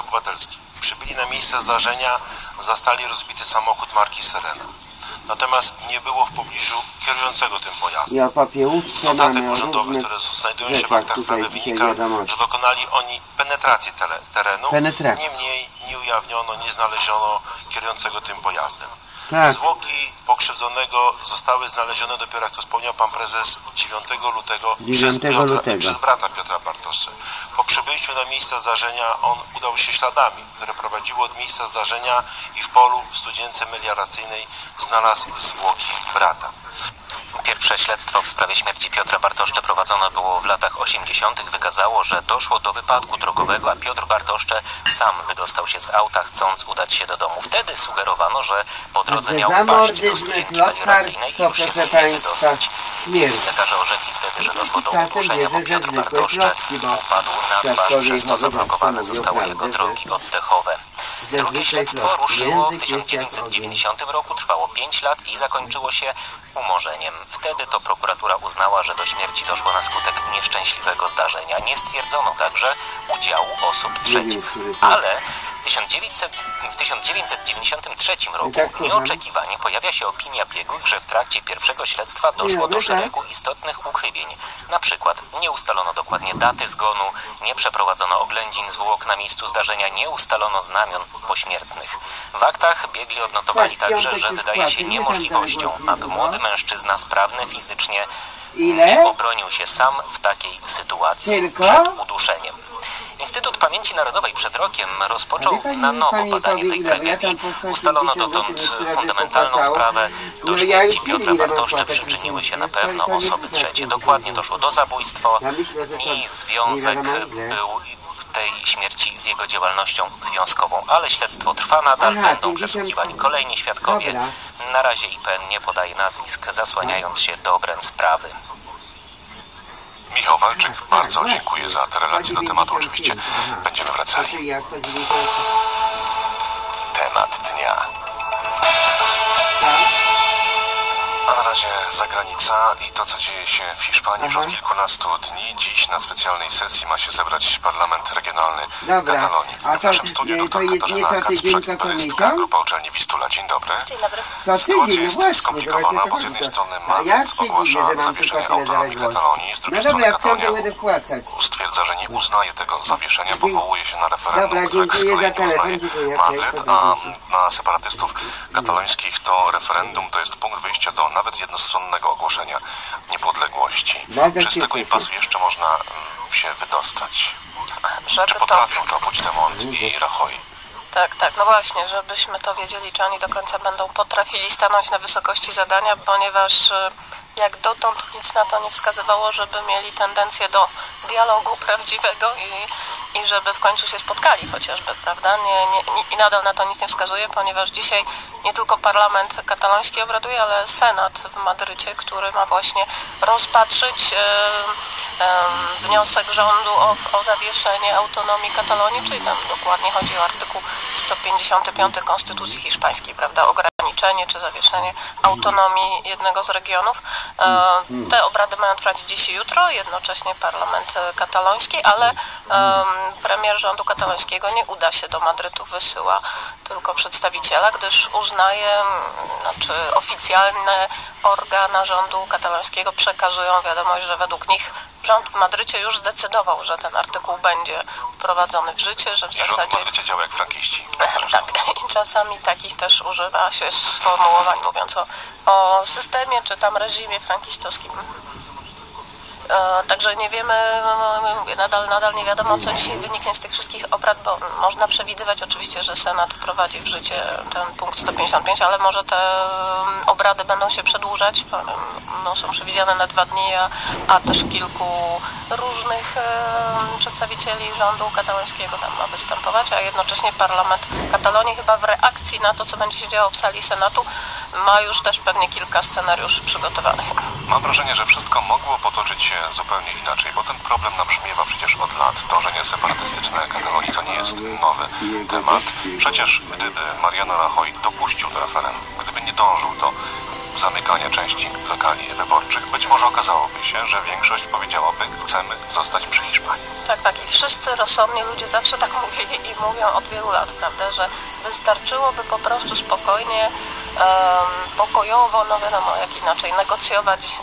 Obywatelskiej. Przybyli na miejsce zdarzenia, zastali rozbity samochód marki Serena. Natomiast nie było w pobliżu kierującego tym pojazdem. O Z notatek urzędowych, które znajdują się w aktach sprawy wynika, że dokonali oni penetracji terenu. Penetracji. Niemniej nie ujawniono, nie znaleziono kierującego tym pojazdem. Tak. Zwłoki pokrzywdzonego zostały znalezione dopiero, jak to wspomniał pan prezes, 9 lutego, 9 przez, Piotra, lutego. przez brata Piotra Bartosza. Po przybyciu na miejsce zdarzenia on udał się śladami, które prowadziły od miejsca zdarzenia i w polu w studience melioracyjnej znalazł zwłoki brata. Pierwsze śledztwo w sprawie śmierci Piotra Bartoszcze prowadzone było w latach 80. Wykazało, że doszło do wypadku drogowego, a Piotr Bartoszcze sam wydostał się z auta, chcąc udać się do domu. Wtedy sugerowano, że po drodze miał wpaść do studzienki melioracyjnej i już się z niej wydostać. Lekarze orzekli wtedy, że doszło do uduszenia, bo Piotr Bartoszcze upadł na twarz, przez co zablokowane zostały jego drogi oddechowe. Drugie śledztwo ruszyło w język jest jak 1990 roku, trwało 5 lat i zakończyło się umorzeniem. Wtedy to prokuratura uznała, że do śmierci doszło na skutek nieszczęśliwego zdarzenia. Nie stwierdzono także udziału osób trzecich. Ale w 1900, w 1993 roku tak nieoczekiwanie pojawia się opinia biegłych, że w trakcie pierwszego śledztwa doszło do dobry, tak. szeregu istotnych uchybień. Na przykład nie ustalono dokładnie daty zgonu, nie przeprowadzono oględzin zwłok na miejscu zdarzenia, nie ustalono znamion pośmiertnych. W aktach biegli odnotowali Tak, także, że wydaje się niemożliwością, aby było? Mężczyzna sprawny fizycznie Ile? nie obronił się sam w takiej sytuacji Tylko? przed uduszeniem. Instytut Pamięci Narodowej przed rokiem rozpoczął na nowo badanie tej tragedii. Ustalono 180 dotąd fundamentalną sprawę. Do No ja śmierci Piotra płatać przyczyniły się na pewno osoby trzecie. Dokładnie doszło do zabójstwa i związek był tej śmierci z jego działalnością związkową, ale śledztwo trwa nadal, Aha, będą 50 przesłuchiwani kolejni świadkowie. Dobra. Na razie IPN nie podaje nazwisk, zasłaniając się dobrem sprawy. Michał Walczyk, bardzo tak. dziękuję za te relacje do tematu. Oczywiście będziemy wracali. Ja 190. Temat dnia. Na razie zagranica i to, co dzieje się w Hiszpanii już od Aha. kilkunastu dni. Dziś na specjalnej sesji ma się zebrać Parlament Regionalny Dobra. Katalonii. A W naszym studiu jest Katarzyna nie co tydzień Kacprzak, to peryska, miesiąc? grupa uczelni Wistula. Dzień dobry. Dzień dobry. Sytuacja no jest właśnie, skomplikowana, bo z jednej strony Madryt ogłasza zawieszenie autonomii. Katalonii, z No drugiej dobra, strony Katalonia stwierdza, że nie uznaje tego zawieszenia, powołuje się na referendum, którego z kolei nie uznaje. Madryt, a na separatystów katalońskich to referendum to jest punkt wyjścia do nawet jednostronnego ogłoszenia niepodległości. Czy z tego impasu jeszcze można mm, się wydostać? Żeby Czy to, potrafią to Puigdemont i Rajoy? tak, tak, no właśnie, żebyśmy to wiedzieli, czy oni do końca będą potrafili stanąć na wysokości zadania, ponieważ e, jak dotąd nic na to nie wskazywało, żeby mieli tendencję do dialogu prawdziwego i, i żeby w końcu się spotkali chociażby, prawda? Nie, nie, I nadal na to nic nie wskazuje, ponieważ dzisiaj nie tylko parlament kataloński obraduje, ale senat w Madrycie, który ma właśnie rozpatrzyć e, e, wniosek rządu o, o zawieszenie autonomii Katalonii, czyli tam dokładnie chodzi o artykuł 155 Konstytucji Hiszpańskiej, prawda? Ograniczenie czy zawieszenie autonomii jednego z regionów. E, te obrady mają trwać dziś i jutro, jednocześnie parlament kataloński, ale em, premier rządu katalońskiego nie uda się do Madrytu, wysyła tylko przedstawiciela, gdyż uznaje, znaczy oficjalne organa rządu katalońskiego przekazują wiadomość, że według nich rząd w Madrycie już zdecydował, że ten artykuł będzie wprowadzony w życie, że w I rząd w zasadzie Madrycie działa jak frankiści. tak, i czasami takich też używa się sformułowań mówiąc o, o systemie czy tam reżimie frankistowskim. Także nie wiemy, e, nadal, nadal nie wiadomo, co dzisiaj wyniknie z tych wszystkich obrad, bo można przewidywać oczywiście, że Senat wprowadzi w życie ten punkt 155, ale może te e, obrady będą się przedłużać. E, No, są przewidziane na dwa dni, a, a też kilku różnych e, przedstawicieli rządu katalońskiego tam ma występować, a jednocześnie parlament Katalonii chyba w reakcji na to, co będzie się działo w sali Senatu, ma już też pewnie kilka scenariuszy przygotowanych. Mam wrażenie, że wszystko mogło potoczyć się zupełnie inaczej, bo ten problem nabrzmiewa przecież od lat. Dążenie separatystyczne Katalonii to nie jest nowy temat. Przecież gdyby Mariano Rajoy dopuścił do referendum, gdyby nie dążył do zamykania części lokali wyborczych, być może okazałoby się, że większość powiedziałaby, chcemy zostać przy Hiszpanii. Tak, tak. I wszyscy rozsądni ludzie zawsze tak mówili i mówią od wielu lat, prawda, że wystarczyłoby po prostu spokojnie, em, pokojowo, no wiadomo, jak inaczej, negocjować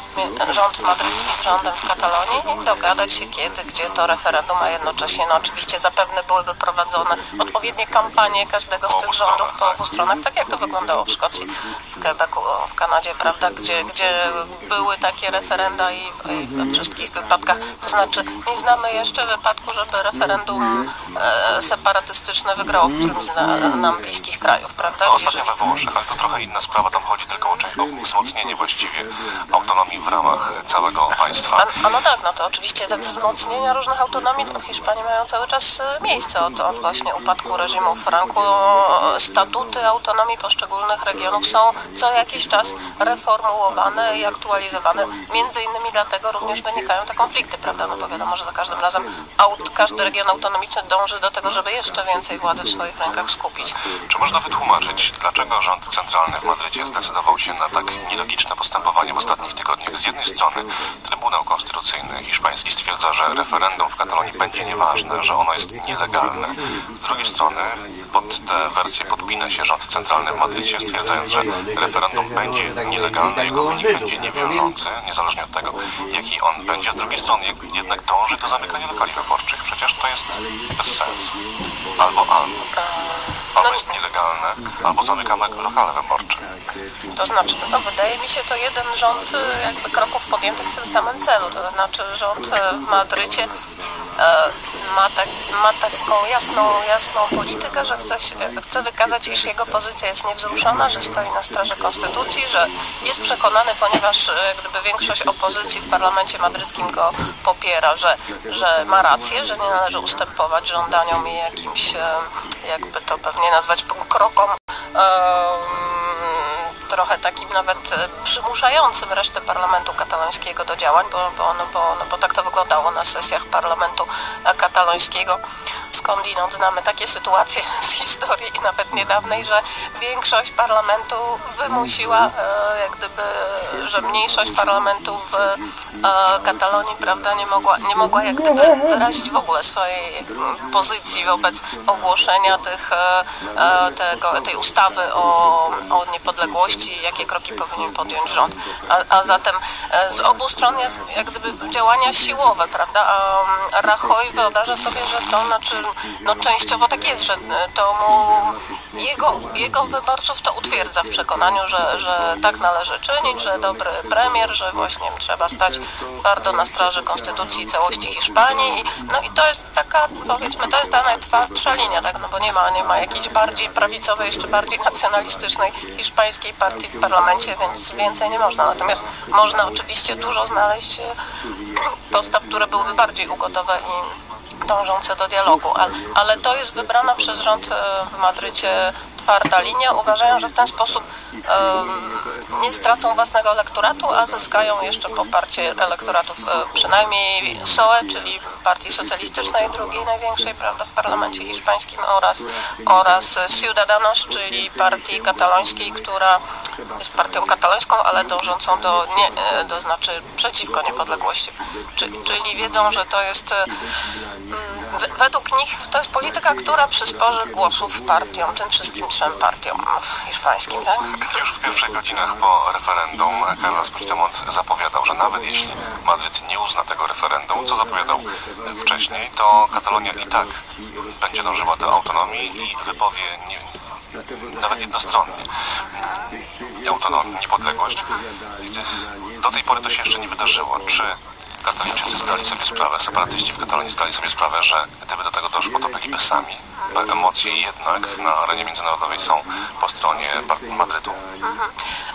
rząd madrycki z rządem w Katalonii i dogadać się kiedy, gdzie to referendum, a jednocześnie, no oczywiście zapewne byłyby prowadzone odpowiednie kampanie każdego z tych rządów po tak. obu stronach, tak jak to wyglądało w Szkocji, w Quebecu, w Kanadzie, prawda, gdzie, gdzie były takie referenda i, i we wszystkich wypadkach, to znaczy nie znamy jeszcze wypadku, żeby referendum e, separatystyczne wygrało w którymś z na, nam bliskich krajów, prawda? No, ostatnio Jeżeli- we Włoszech, ale to trochę inna sprawa. Tam chodzi tylko o, o wzmocnienie właściwie autonomii w ramach całego państwa. A, a no tak, no to oczywiście te wzmocnienia różnych autonomii w Hiszpanii mają cały czas e, miejsce od, od właśnie upadku reżimu Franco. E, Statuty autonomii poszczególnych regionów są co jakiś czas reformułowane i aktualizowane. Między innymi dlatego również wynikają te konflikty, prawda? No bo wiadomo, że za każdym razem aut, każdy region autonomiczny dąży do tego, żeby jeszcze więcej władzy w swoich rękach skupić. Czy można wytłumaczyć, dlaczego rząd centralny w Madrycie zdecydował się na tak nielogiczne postępowanie w ostatnich tygodniach? Z jednej strony Trybunał Konstytucyjny hiszpański stwierdza, że referendum w Katalonii będzie nieważne, że ono jest nielegalne. Z drugiej strony pod tę wersję podpina się rząd centralny w Madrycie, stwierdzając, że referendum będzie nielegalne, jego wynik będzie niewiążący, niezależnie od tego, jaki on będzie. Z drugiej strony jednak dąży do zamykania lokali wyborczych. Przecież to jest bez sensu. Albo albo. Albo jest nielegalne, albo zamykamy lokale wyborcze. To znaczy, no wydaje mi się to jeden rząd e, jakby kroków podjętych w tym samym celu. To znaczy rząd e, w Madrycie e, ma, tak, ma taką jasną, jasną politykę, że chce, się, chce wykazać, iż jego pozycja jest niewzruszona, że stoi na straży konstytucji, że jest przekonany, ponieważ e, gdyby większość opozycji w parlamencie madryckim go popiera, że, że ma rację, że nie należy ustępować żądaniom i jakimś, e, jakby to pewnie nazwać, krokom em, trochę takim nawet e, przymuszającym resztę parlamentu katalońskiego do działań, bo, bo, no, bo, no, bo tak to wyglądało na sesjach parlamentu e, katalońskiego. Skądinąd znamy takie sytuacje z historii i nawet niedawnej, że większość parlamentu wymusiła, e, jak gdyby, że mniejszość parlamentu w Katalonii, prawda, nie mogła, nie mogła jak gdyby wyrazić w ogóle swojej pozycji wobec ogłoszenia tych, tego, tej ustawy o, o niepodległości, jakie kroki powinien podjąć rząd. A, a zatem e, z obu stron jest jak gdyby działania siłowe, prawda? A Rajoy wyobraża sobie, że to znaczy, no częściowo tak jest, że e, to mu jego, jego wyborców to utwierdza w przekonaniu, że, że tak należy czynić, że dobry premier, że właśnie trzeba stać twardo na straży konstytucji i całości Hiszpanii. I, no i to jest taka, powiedzmy, to jest ta najtwardsza linia, tak? No bo nie ma, nie ma jakiejś bardziej prawicowej, jeszcze bardziej nacjonalistycznej hiszpańskiej partii w parlamencie, więc więcej nie można. Natomiast można oczywiście dużo znaleźć e, postaw, które byłyby bardziej ugodowe i dążące do dialogu, ale, ale to jest wybrana przez rząd e, w Madrycie twarda linia. Uważają, że w ten sposób em, nie stracą własnego elektoratu, a zyskają jeszcze poparcie elektoratów e, przynajmniej SOE, czyli Partii Socjalistycznej, drugiej największej prawda, w parlamencie hiszpańskim oraz, oraz Ciudadanos, czyli partii katalońskiej, która jest partią katalońską, ale dążącą do, nie, do znaczy przeciwko niepodległości. Czy, czyli wiedzą, że to jest Według nich to jest polityka, która przysporzy głosów partiom, tym wszystkim trzem partiom hiszpańskim, tak? Już w pierwszych godzinach po referendum Carlos Puigdemont zapowiadał, że nawet jeśli Madryt nie uzna tego referendum, co zapowiadał wcześniej, to Katalonia i tak będzie dążyła do autonomii i wypowie nie, nawet jednostronnie autonomię, niepodległość. Do tej pory to się jeszcze nie wydarzyło. Czy Katoliczycy zdali sobie sprawę, separatyści w Katalonii zdali sobie sprawę, że gdyby do tego doszło, to byliby sami? Emocje jednak na arenie międzynarodowej są po stronie Madrytu.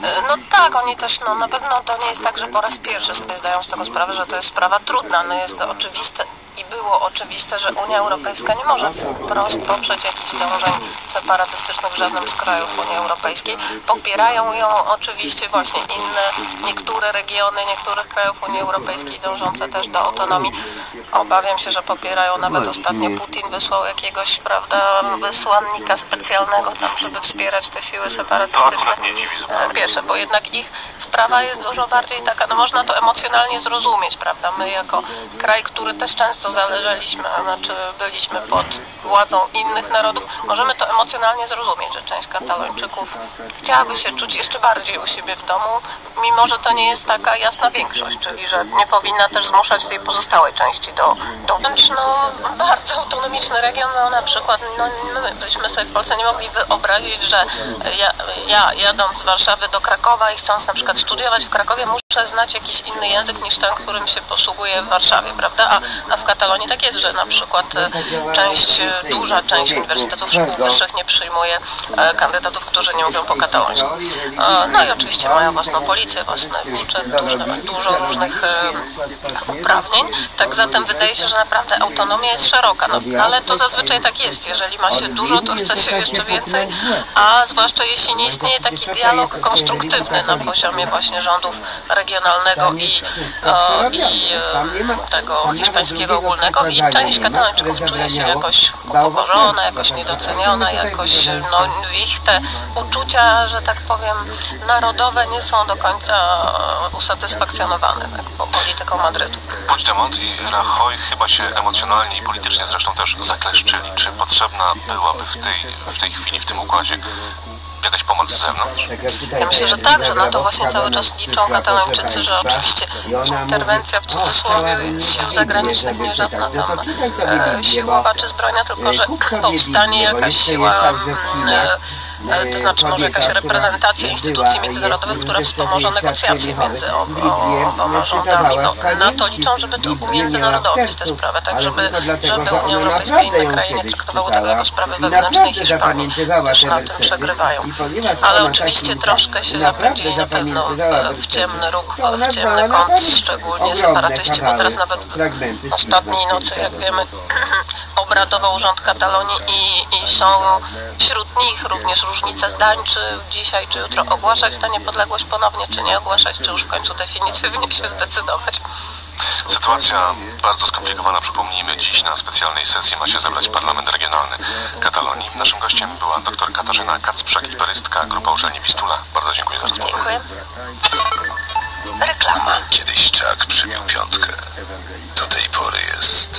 E, No tak, oni też, no na pewno to nie jest tak, że po raz pierwszy sobie zdają z tego sprawę, że to jest sprawa trudna. No jest to oczywiste, i było oczywiste, że Unia Europejska nie może wprost poprzeć jakichś dążeń separatystycznych w żadnym z krajów Unii Europejskiej. Popierają ją oczywiście właśnie inne, niektóre regiony niektórych krajów Unii Europejskiej dążące też do autonomii. Obawiam się, że popierają nawet ostatnio Putin wysłał jakiegoś, prawda, wysłannika specjalnego tam, żeby wspierać te siły separatystyczne. E, Pierwsze, bo jednak ich sprawa jest dużo bardziej taka, no można to emocjonalnie zrozumieć, prawda? My jako kraj, który też często zależeliśmy, znaczy byliśmy pod władzą innych narodów, możemy to emocjonalnie zrozumieć, że część Katalończyków chciałaby się czuć jeszcze bardziej u siebie w domu, mimo że to nie jest taka jasna większość, czyli że nie powinna też zmuszać tej pozostałej części do, do no, bardzo autonomiczny region, no na przykład no, my byśmy sobie w Polsce nie mogli wyobrazić, że ja, ja jadąc z Warszawy do Krakowa i chcąc na przykład studiować w Krakowie znać jakiś inny język niż ten, którym się posługuję w Warszawie, prawda? A, a w Katalonii tak jest, że na przykład e, część, e, duża część uniwersytetów szkół wyższych nie przyjmuje e, kandydatów, którzy nie mówią po katalońsku. No i oczywiście mają własną policję, własny budżet, dużo, dużo różnych uprawnień. Tak zatem wydaje się, że naprawdę autonomia jest szeroka, no, ale to zazwyczaj tak jest. Jeżeli ma się dużo, to chce się jeszcze więcej, a zwłaszcza jeśli nie istnieje taki dialog konstruktywny na poziomie właśnie rządów regionalnego i, e, i e, tego hiszpańskiego ogólnego i część katalończyków czuje się jakoś upokorzona, jakoś niedoceniona, jakoś no, ich te uczucia, że tak powiem, narodowe nie są do końca usatysfakcjonowane tak, po polityką Madrytu. Puigdemont i Rajoy chyba się emocjonalnie i politycznie zresztą też zakleszczyli. Czy potrzebna byłaby w tej, w tej chwili, w tym układzie jakaś pomoc z zewnątrz? Ja myślę, że tak, że na to właśnie cały czas liczą Katalończycy, że oczywiście interwencja w cudzysłowie sił zagranicznych nie żadna tam e, siłowa czy zbrojna, tylko że powstanie jakaś siła, e, e, to znaczy może jakaś reprezentacja instytucji międzynarodowych, która wspomoże negocjacje między oboma rządami. No, na to liczą, żeby to umiędzynarodowić tę sprawę, tak żeby, żeby Unia Europejska i inne kraje nie traktowały tego jako sprawy wewnętrznej Hiszpanii, też na tym przegrywają. Ale oczywiście troszkę się zapędzili na pewno w, w ciemny róg, w, w ciemny kąt, szczególnie separatyści, bo teraz nawet ostatniej nocy, jak wiemy, obradował rząd Katalonii i, i są wśród nich również różnice zdań, czy dzisiaj, czy jutro ogłaszać tę niepodległość ponownie, czy nie ogłaszać, czy już w końcu definitywnie się zdecydować. Sytuacja bardzo skomplikowana. Przypomnijmy, dziś na specjalnej sesji ma się zebrać Parlament Regionalny Katalonii. Naszym gościem była dr Katarzyna Kacprzak, iberystka, Grupa Uczelni Wistula. Bardzo dziękuję za rozmowę. Dziękuję. Reklama. Kiedyś Chuck przybił piątkę. Do tej pory jest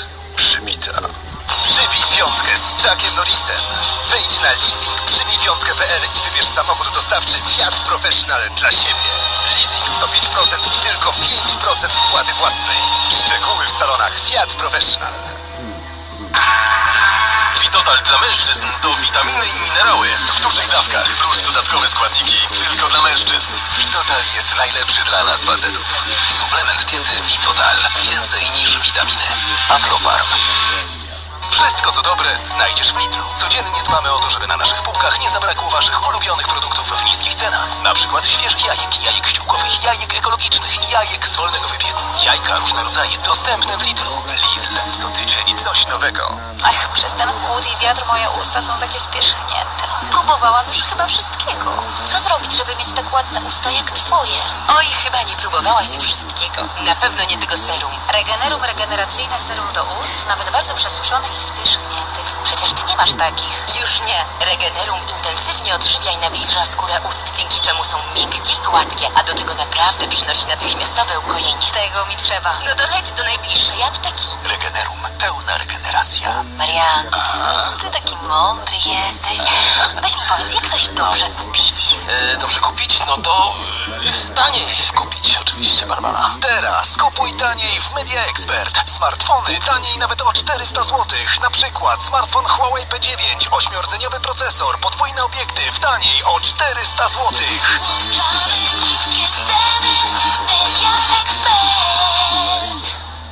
Chuckiem Norrisem. Wejdź na leasing przybijpiątkę.pl i wybierz samochód dostawczy Fiat Professional dla siebie. Leasing 105% i tylko 5% wpłaty własnej. Szczegóły w salonach Fiat Professional. Witotal dla mężczyzn to witaminy i minerały w dużych dawkach plus dodatkowe składniki tylko dla mężczyzn. Witotal jest najlepszy dla nas facetów. Suplement diety Witotal. Więcej niż witaminy. Aflofarm. Wszystko co dobre znajdziesz w Lidlu. Codziennie dbamy o to, żeby na naszych półkach nie zabrakło waszych ulubionych produktów w niskich cenach. Na przykład świeżych jajek, jajek ściółkowych, jajek ekologicznych jajek z wolnego wybiegu. Jajka różne rodzaje dostępne w Lidlu. Lidl. Co tydzień coś nowego. Ach, przez ten chłód i wiatr moje usta są takie spierzchnięte. Próbowałam już chyba wszystkiego. Co zrobić, żeby mieć tak ładne usta jak twoje? Oj, chyba nie próbowałaś wszystkiego. Na pewno nie tego serum. Regenerum regeneracyjne serum do ust, nawet bardzo przesuszonych i spierzchniętych. Nie masz takich. Już nie. Regenerum intensywnie odżywia i nawilża skórę ust, dzięki czemu są miękkie i gładkie, a do tego naprawdę przynosi natychmiastowe ukojenie. Tego mi trzeba. No to leć do najbliższej apteki. Regenerum. Pełna regeneracja. Marian, ty taki mądry jesteś. Weź mi powiedz, jak coś dobrze kupić? E, dobrze kupić? No to e, taniej kupić oczywiście, Barbara. Teraz kupuj taniej w Media Expert. Smartfony taniej nawet o 400 zł. Na przykład smartfon Huawei P9, 8-rdzeniowy procesor, podwójny obiektyw taniej o 400 zł.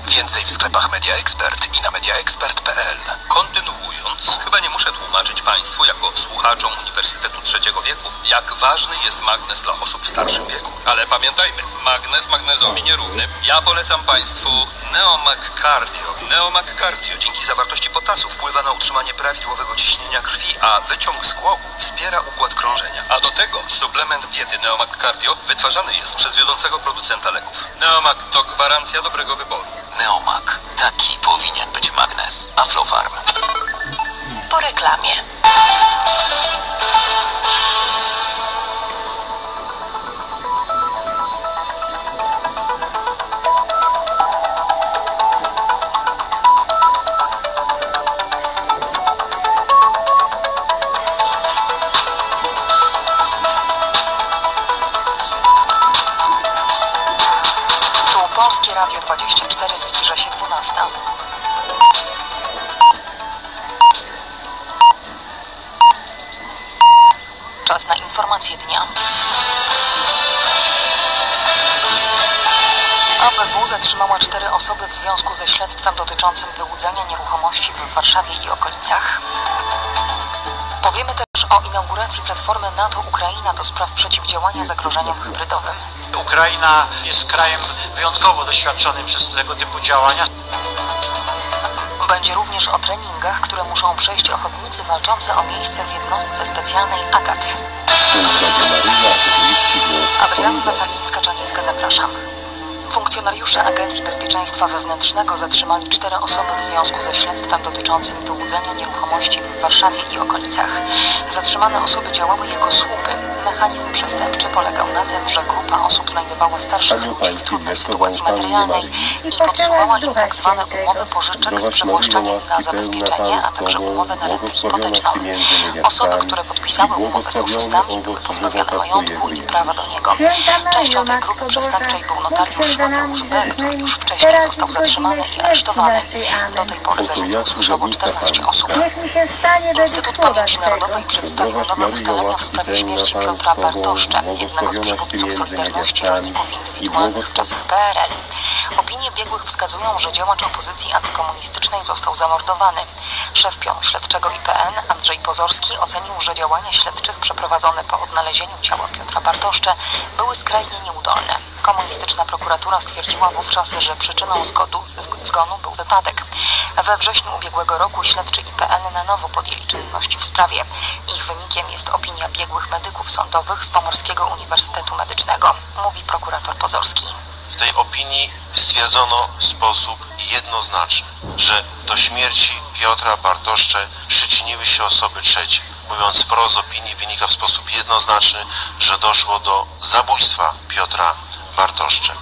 Więcej w sklepach Media Expert i na mediaexpert.pl. Kontynuując, chyba nie muszę tłumaczyć Państwu, jako słuchaczom Uniwersytetu Trzeciego Wieku, jak ważny jest magnes dla osób w starszym wieku. Ale pamiętajmy, magnes magnezowi nierówny. Ja polecam Państwu Neomac Cardio. Neomac Cardio dzięki zawartości potasu wpływa na utrzymanie prawidłowego ciśnienia krwi, a wyciąg z głowu wspiera układ krążenia. A do tego suplement diety Neomac Cardio wytwarzany jest przez wiodącego producenta leków. Neomac to gwarancja dobrego wyboru. Neomak. Taki powinien być magnes. Aflofarm. Po reklamie. Radio 24 zbliża się 12. Czas na informacje dnia. ABW zatrzymała cztery osoby w związku ze śledztwem dotyczącym wyłudzania nieruchomości w Warszawie i okolicach. Powiemy też o inauguracji platformy NATO-Ukraina do spraw przeciwdziałania zagrożeniom hybrydowym. Ukraina jest krajem wyjątkowo doświadczonym przez tego typu działania. Będzie również o treningach, które muszą przejść ochotnicy walczący o miejsce w jednostce specjalnej AGAT. Adrianna Calińska-Czaniecka, zapraszam. Funkcjonariusze Agencji Bezpieczeństwa Wewnętrznego zatrzymali cztery osoby w związku ze śledztwem dotyczącym wyłudzania nieruchomości w Warszawie i okolicach. Zatrzymane osoby działały jako słupy. Mechanizm przestępczy polegał na tym, że grupa osób znajdowała starszych ludzi w trudnej sytuacji materialnej i podsuwała im tak zwane umowy pożyczek z przywłaszczaniem na zabezpieczenie, a także umowę na rentę hipoteczną. Osoby, które podpisały umowę z oszustami, były pozbawione majątku i prawa do niego. Częścią tej grupy przestępczej był notariusz Mateusz B., który już wcześniej został zatrzymany i aresztowany. Do tej pory zarzuty usłyszało 14 osób. Instytut Pamięci Narodowej przedstawił nowe ustalenia w sprawie śmierci Piotra Bartoszcza, jednego z przywódców Solidarności Rolników Indywidualnych w czasach PRL. Opinie biegłych wskazują, że działacz opozycji antykomunistycznej został zamordowany. Szef pionu śledczego IPN Andrzej Pozorski ocenił, że działania śledczych przeprowadzone po odnalezieniu ciała Piotra Bartoszcze były skrajnie nieudolne. Komunistyczna prokuratura stwierdziła wówczas, że przyczyną zgodu, zg- zgonu był wypadek. We wrześniu ubiegłego roku śledczy IPN na nowo podjęli czynności w sprawie. Ich wynikiem jest opinia biegłych medyków sądowych z Pomorskiego Uniwersytetu Medycznego, mówi prokurator Pozorski. W tej opinii stwierdzono w sposób jednoznaczny, że do śmierci Piotra Bartoszcze przyczyniły się osoby trzecie. Mówiąc wprost z opinii wynika w sposób jednoznaczny, że doszło do zabójstwa Piotra Bartoszcze.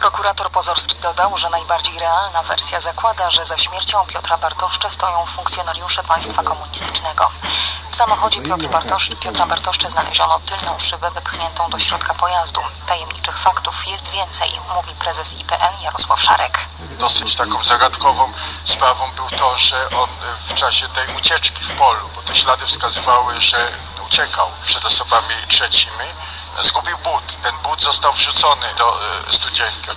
Prokurator Pozorski dodał, że najbardziej realna wersja zakłada, że za śmiercią Piotra Bartoszcze stoją funkcjonariusze państwa komunistycznego. W samochodzie Piotr Bartosz, Piotra Bartoszcze znaleziono tylną szybę wypchniętą do środka pojazdu. Tajemniczych faktów jest więcej, mówi prezes IPN Jarosław Szarek. Dosyć taką zagadkową sprawą był to, że on w czasie tej ucieczki w polu, bo te ślady wskazywały, że uciekał przed osobami trzecimi, zgubił but. Ten but został wrzucony do e, studzienki.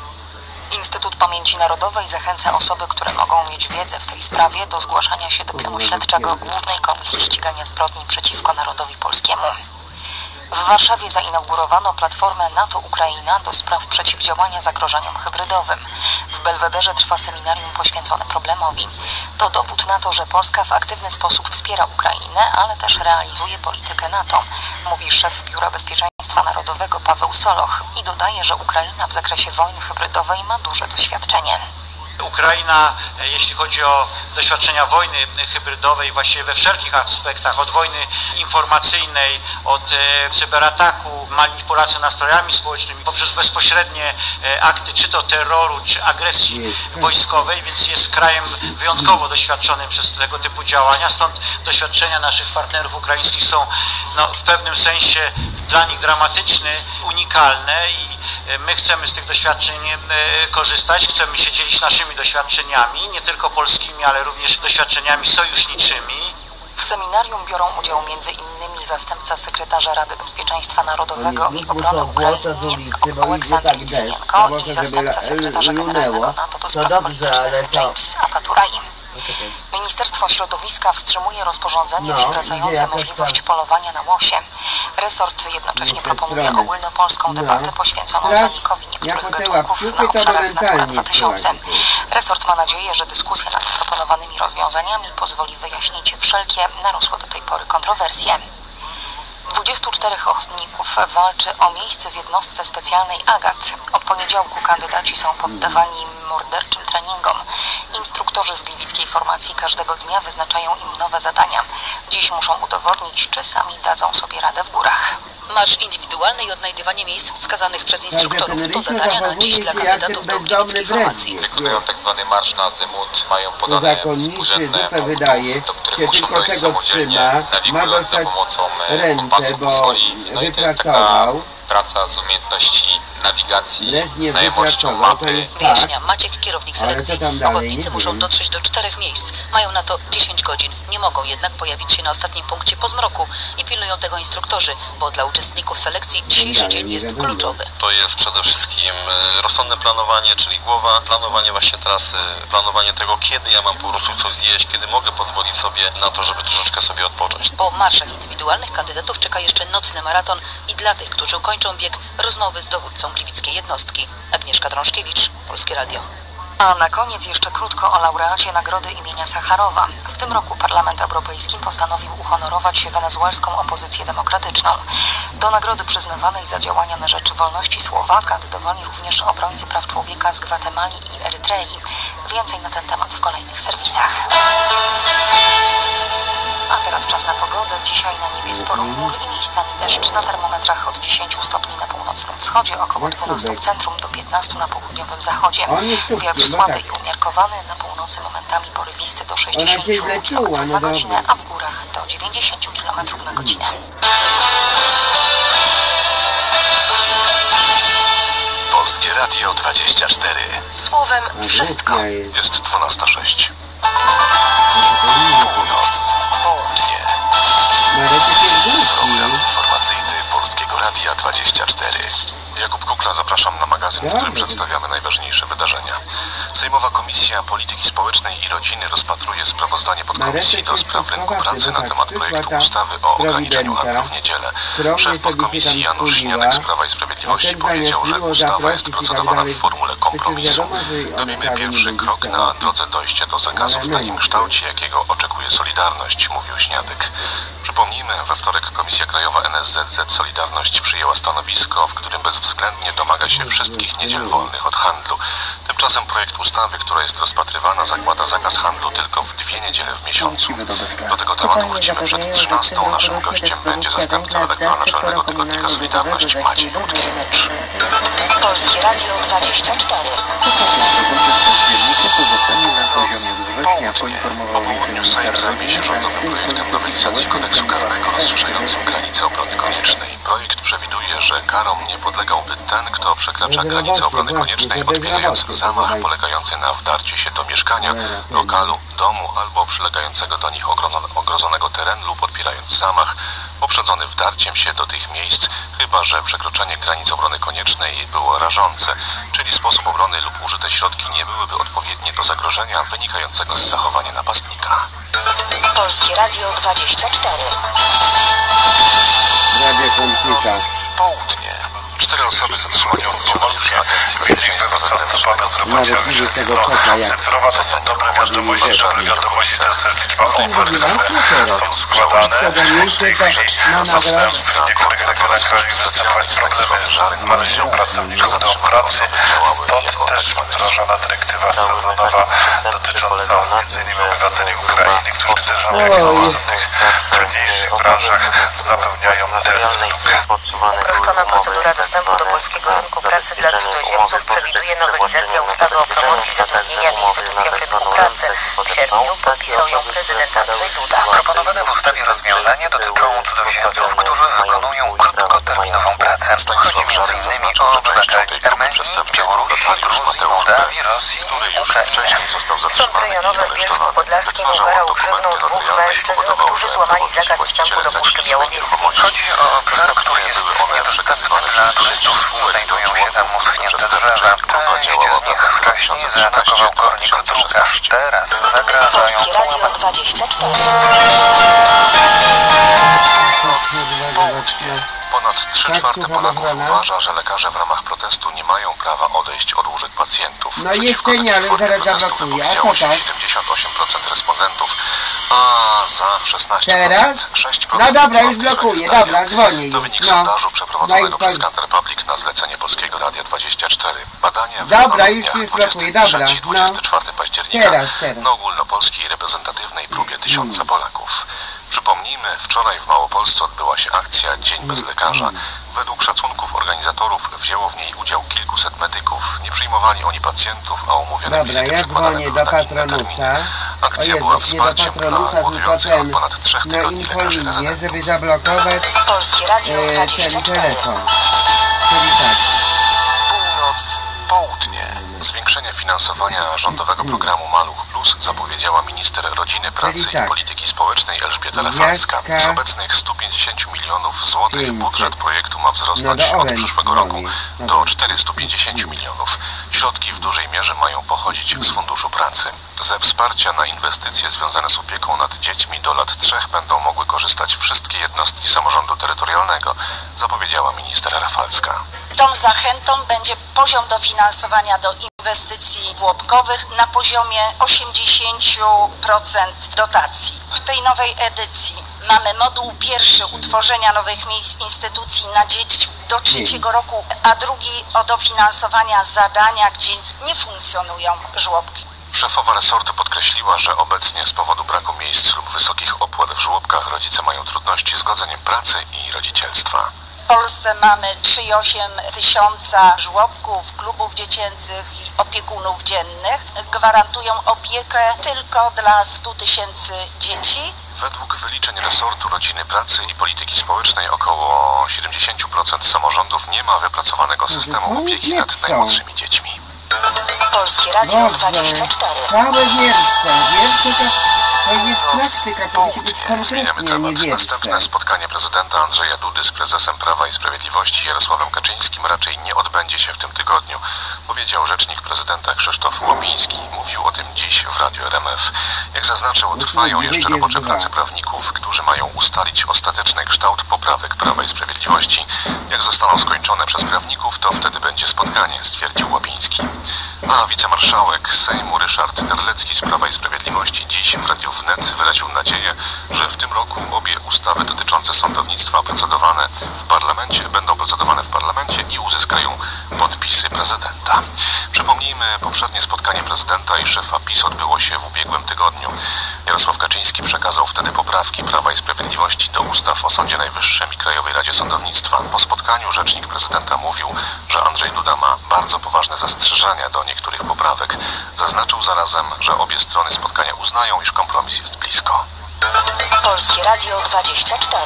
Instytut Pamięci Narodowej zachęca osoby, które mogą mieć wiedzę w tej sprawie do zgłaszania się do pionu śledczego Głównej Komisji Ścigania Zbrodni przeciwko Narodowi Polskiemu. W Warszawie zainaugurowano platformę NATO-Ukraina do spraw przeciwdziałania zagrożeniom hybrydowym. W Belwederze trwa seminarium poświęcone problemowi. To dowód na to, że Polska w aktywny sposób wspiera Ukrainę, ale też realizuje politykę NATO, mówi szef Biura Bezpieczeństwa Narodowego Paweł Soloch i dodaje, że Ukraina w zakresie wojny hybrydowej ma duże doświadczenie. Ukraina, e, jeśli chodzi o doświadczenia wojny hybrydowej, właściwie we wszelkich aspektach, od wojny informacyjnej, od e, cyberataku, manipulacji nastrojami społecznymi, poprzez bezpośrednie e, akty, czy to terroru, czy agresji wojskowej, więc jest krajem wyjątkowo doświadczonym przez tego typu działania. Stąd doświadczenia naszych partnerów ukraińskich są no, w pewnym sensie dla nich dramatyczne, unikalne i my chcemy z tych doświadczeń e, korzystać, chcemy się dzielić naszymi doświadczeniami, nie tylko polskimi, ale również doświadczeniami sojuszniczymi. W seminarium biorą udział m.in. zastępca sekretarza Rady Bezpieczeństwa Narodowego i Obrony Ukrainy Oleksandr Litwinienko i zastępca sekretarza generalnego NATO do spraw politycznych James Apaturaj. Ministerstwo Środowiska wstrzymuje rozporządzenie No, przywracające możliwość polowania na łosie. Resort jednocześnie No, proponuje ogólnopolską No. debatę poświęconą zanikowi niektórych gatunków łapciuchy, na obszarach Natura momentalnie 2000. przyłazi. Resort ma nadzieję, że dyskusja nad proponowanymi rozwiązaniami pozwoli wyjaśnić wszelkie narosłe do tej pory kontrowersje. 24 ochotników walczy o miejsce w jednostce specjalnej AGAT. Od poniedziałku kandydaci są poddawani morderczym treningom. Instruktorzy z gliwickiej formacji każdego dnia wyznaczają im nowe zadania. Dziś muszą udowodnić, czy sami dadzą sobie radę w górach. Marsz indywidualny i odnajdywanie miejsc wskazanych przez instruktorów to zadania na dziś dla kandydatów do gliwickiej formacji. Wykonują tak zwany marsz na azymut, mają To podane współrzędne punktów, do których się muszą tylko dojść tego samodzielnie, trzyma, ma nawigując za dostać pomocą e, busoli. No wypracował. praca z umiejętności nawigacji, Brezhniew znajomością wypracował, to mapy. jest tak. Wyjaśnia Maciek, kierownik selekcji. Ochotnicy Nie muszą dotrzeć do czterech miejsc. Mają na to 10 godzin. Nie mogą jednak pojawić się na ostatnim punkcie po zmroku i pilnują tego instruktorzy, bo dla uczestników selekcji dzisiejszy dzień nie jest kluczowy. To jest przede wszystkim e, rozsądne planowanie, czyli głowa, planowanie właśnie trasy, planowanie tego, kiedy ja mam po prostu coś zjeść, kiedy mogę pozwolić sobie na to, żeby troszeczkę sobie odpocząć. Po marszach indywidualnych kandydatów czeka jeszcze nocny maraton i dla tych, którzy ukończą bieg, rozmowy z dowódcą gliwickiej jednostki. Agnieszka Drążkiewicz, Polskie Radio. A na koniec jeszcze krótko o laureacie Nagrody imienia Sacharowa. W tym roku Parlament Europejski postanowił uhonorować wenezuelską opozycję demokratyczną. Do nagrody przyznawanej za działania na rzecz wolności słowa kandydowali również obrońcy praw człowieka z Gwatemali i Erytrei. Więcej na ten temat w kolejnych serwisach. A teraz czas na pogodę. Dzisiaj na niebie sporo chmur i miejscami deszcz. Na termometrach od 10 stopni na północnym wschodzie, około 12 w centrum do 15 na południowym zachodzie. Wiatr słaby i umiarkowany, na północy momentami porywisty do Ona 60 cię źle czuła, km na godzinę, a w górach do 90 km na godzinę. Polskie Radio 24. Słowem wszystko. Jest 12.06. Północ, południe. Program informacyjny Polskiego Radia 24. Jakub Kukla, zapraszam na magazyn, w którym przedstawiamy najważniejsze wydarzenia. Sejmowa Komisja Polityki Społecznej i Rodziny rozpatruje sprawozdanie podkomisji do spraw rynku pracy na temat projektu ustawy o ograniczeniu handlu w niedzielę. Szef podkomisji Janusz Śniadek z Prawa i Sprawiedliwości powiedział, że ustawa jest procedowana w formule kompromisu. Robimy pierwszy krok na drodze dojścia do zakazu w takim kształcie, jakiego oczekuje Solidarność, mówił Śniadek. Przypomnijmy, we wtorek Komisja Krajowa NSZZ Solidarność przyjęła stanowisko, w którym bezwzględnie domaga się wszystkich niedziel wolnych od handlu. Tymczasem projekt ustawy, która jest rozpatrywana, zakłada zakaz handlu tylko w dwie niedziele w miesiącu. Do tego tematu wrócimy przed 13. Naszym gościem będzie zastępca redaktora naczelnego tygodnika Solidarność Maciej Rutkiewicz. Polskie Radio 24. Południe. Po południu Sejm zajmie się rządowym projektem nowelizacji kodeksu karnego rozszerzającym granice obrony koniecznej. Projekt przewiduje, że karom nie podlegałby ten, kto przekracza granicę obrony koniecznej, odbierając zamach polegający na wdarciu się do mieszkania, lokalu, domu albo przylegającego do nich ogrozonego terenu lub odbierając zamach poprzedzony wdarciem się do tych miejsc, chyba że przekroczenie granic obrony koniecznej było rażące, czyli sposób obrony lub użyte środki nie byłyby odpowiednie do zagrożenia wynikającego z zachowania napastnika. Polskie Radio 24. Radio Kończyka. Południe. Cztery osoby zatrzymane w funkcjonariuszy Agencji Bezpieczeństwa Wewnętrznego. Nawet widzę tego kota jak... Cyfrowa to są dobre wiadomości, że wiadomości to jest liczba ofert, które są składane. Ma nagrać W niektórych regionach zadziałać problemy z znalezieniem pracowników do pracy. Stąd też wdrożona dyrektywa sezonowa dotycząca m.in. obywateli Ukrainy, którzy też w tych trudniejszych branżach zapełniają tę lukę. Uproszczona procedura dostępu do polskiego rynku pracy dla cudzoziemców przewiduje nowelizacja ustawy o promocji zatrudnienia w instytucjach rynku pracy. W sierpniu podpisał ją prezydent Andrzej Duda. Proponowane w ustawie rozwiązania dotyczą cudzoziemców, którzy wykonują krótkoterminową pracę. Stanisław Żarek zaznaczył, że częścią tej grupy przestępczej był notariusz Mateusz B., który już wcześniej został Sąd i rejonowy w. Bielsku-Podlaskim Wytwarzał ukarał grzywną dwóch i mężczyzn, którzy złamali zakaz wstępu do Puszczy Białowieskiej. Chodzi o obszar, który jest niedostępny dla turystów. spółek Znajdują się tam przestępczej. drzewa. Działała z nich latach wcześniej zaatakował kornik drukarz. 2013-2016. Teraz zagrażają Polskie Radio 24. Ponad 3 Tak, czwarte Polaków uważa, że lekarze w ramach protestu nie mają prawa odejść od łóżek pacjentów. No Przeciwko ale formie zaraz protestu wypowiedziało się tak? 78% respondentów, a za 16% Teraz? 6% No dobra, już zdania. dobra, dzwonię To wynik No. sondażu przeprowadzonego No przez Counter Republic na zlecenie Polskiego Radia 24. Badanie Dobra, już już blokuję, 23 dobra, i 24 października Teraz, teraz. na ogólnopolskiej reprezentatywnej próbie tysiąca Polaków. Przypomnijmy, wczoraj w Małopolsce odbyła się akcja Dzień bez lekarza. Według szacunków organizatorów wzięło w niej udział kilkuset medyków. Nie przyjmowali oni pacjentów, a umówione Dobra, wizyty ja przekładane dzwonię były do na inne terminy. patronusa. Akcja była Jezus, do wsparciem dla głodujących od ponad trzech na tygodni lekarzy rezydentów. żeby zablokować Polskie Radio e, ten 24. telefon. Czyli tak. Północ, południe. Zwiększenie finansowania rządowego programu Maluch Plus zapowiedziała minister rodziny, pracy tak. i polityki społecznej Elżbieta Lefalska. Z obecnych 150 milionów złotych budżet projektu ma wzrosnąć No od przyszłego roku. No do 450 milionów. Środki w dużej mierze mają pochodzić z Funduszu Pracy. Ze wsparcia na inwestycje związane z opieką nad dziećmi do lat trzech będą mogły korzystać wszystkie jednostki samorządu terytorialnego, zapowiedziała minister Rafalska. Tą zachętą będzie poziom dofinansowania do inwestycji żłobkowych na poziomie 80% dotacji. W tej nowej edycji mamy moduł pierwszy utworzenia nowych miejsc instytucji na dzieci do trzeciego roku, a drugi o dofinansowania zadania, gdzie nie funkcjonują żłobki. Szefowa resortu podkreśliła, że obecnie z powodu braku miejsc lub wysokich opłat w żłobkach rodzice mają trudności z godzeniem pracy i rodzicielstwa. W Polsce mamy 3,8 tysiąca żłobków, klubów dziecięcych i opiekunów dziennych. Gwarantują opiekę tylko dla 100 tysięcy dzieci. Według wyliczeń resortu rodziny, pracy i polityki społecznej około 70% samorządów nie ma wypracowanego systemu opieki nad najmłodszymi dziećmi. Polskie Radio Boże, 24. całe wiersze. Wiersze to, to jest praktyka, to musi być Zmieniamy konkretnie, temat. Następne spotkanie prezydenta Andrzeja Dudy z prezesem Prawa i Sprawiedliwości Jarosławem Kaczyńskim raczej nie odbędzie się w tym tygodniu, powiedział rzecznik prezydenta Krzysztof Łopiński. Mówił o tym dziś w Radiu RMF. Jak zaznaczył, trwają jeszcze robocze prace prawników, którzy mają ustalić ostateczny kształt poprawek Prawa i Sprawiedliwości. Jak zostaną skończone przez prawników, to wtedy będzie spotkanie, stwierdził Łopiński. A wicemarszałek Sejmu Ryszard Terlecki z Prawa i Sprawiedliwości dziś w Radiu Wnet wyraził nadzieję, że w tym roku obie ustawy dotyczące sądownictwa procedowane w parlamencie będą procedowane w parlamencie i uzyskają podpisy prezydenta. Przypomnijmy, poprzednie spotkanie prezydenta i szefa PiS odbyło się w ubiegłym tygodniu. Jarosław Kaczyński przekazał wtedy poprawki Prawa i Sprawiedliwości do ustaw o Sądzie Najwyższym i Krajowej Radzie Sądownictwa. Po spotkaniu rzecznik prezydenta mówił, że Andrzej Duda ma bardzo poważne zastrzeżenia do niektórych poprawek. Zaznaczył zarazem, że obie strony spotkania uznają, iż kompromis jest blisko. Polskie Radio 24.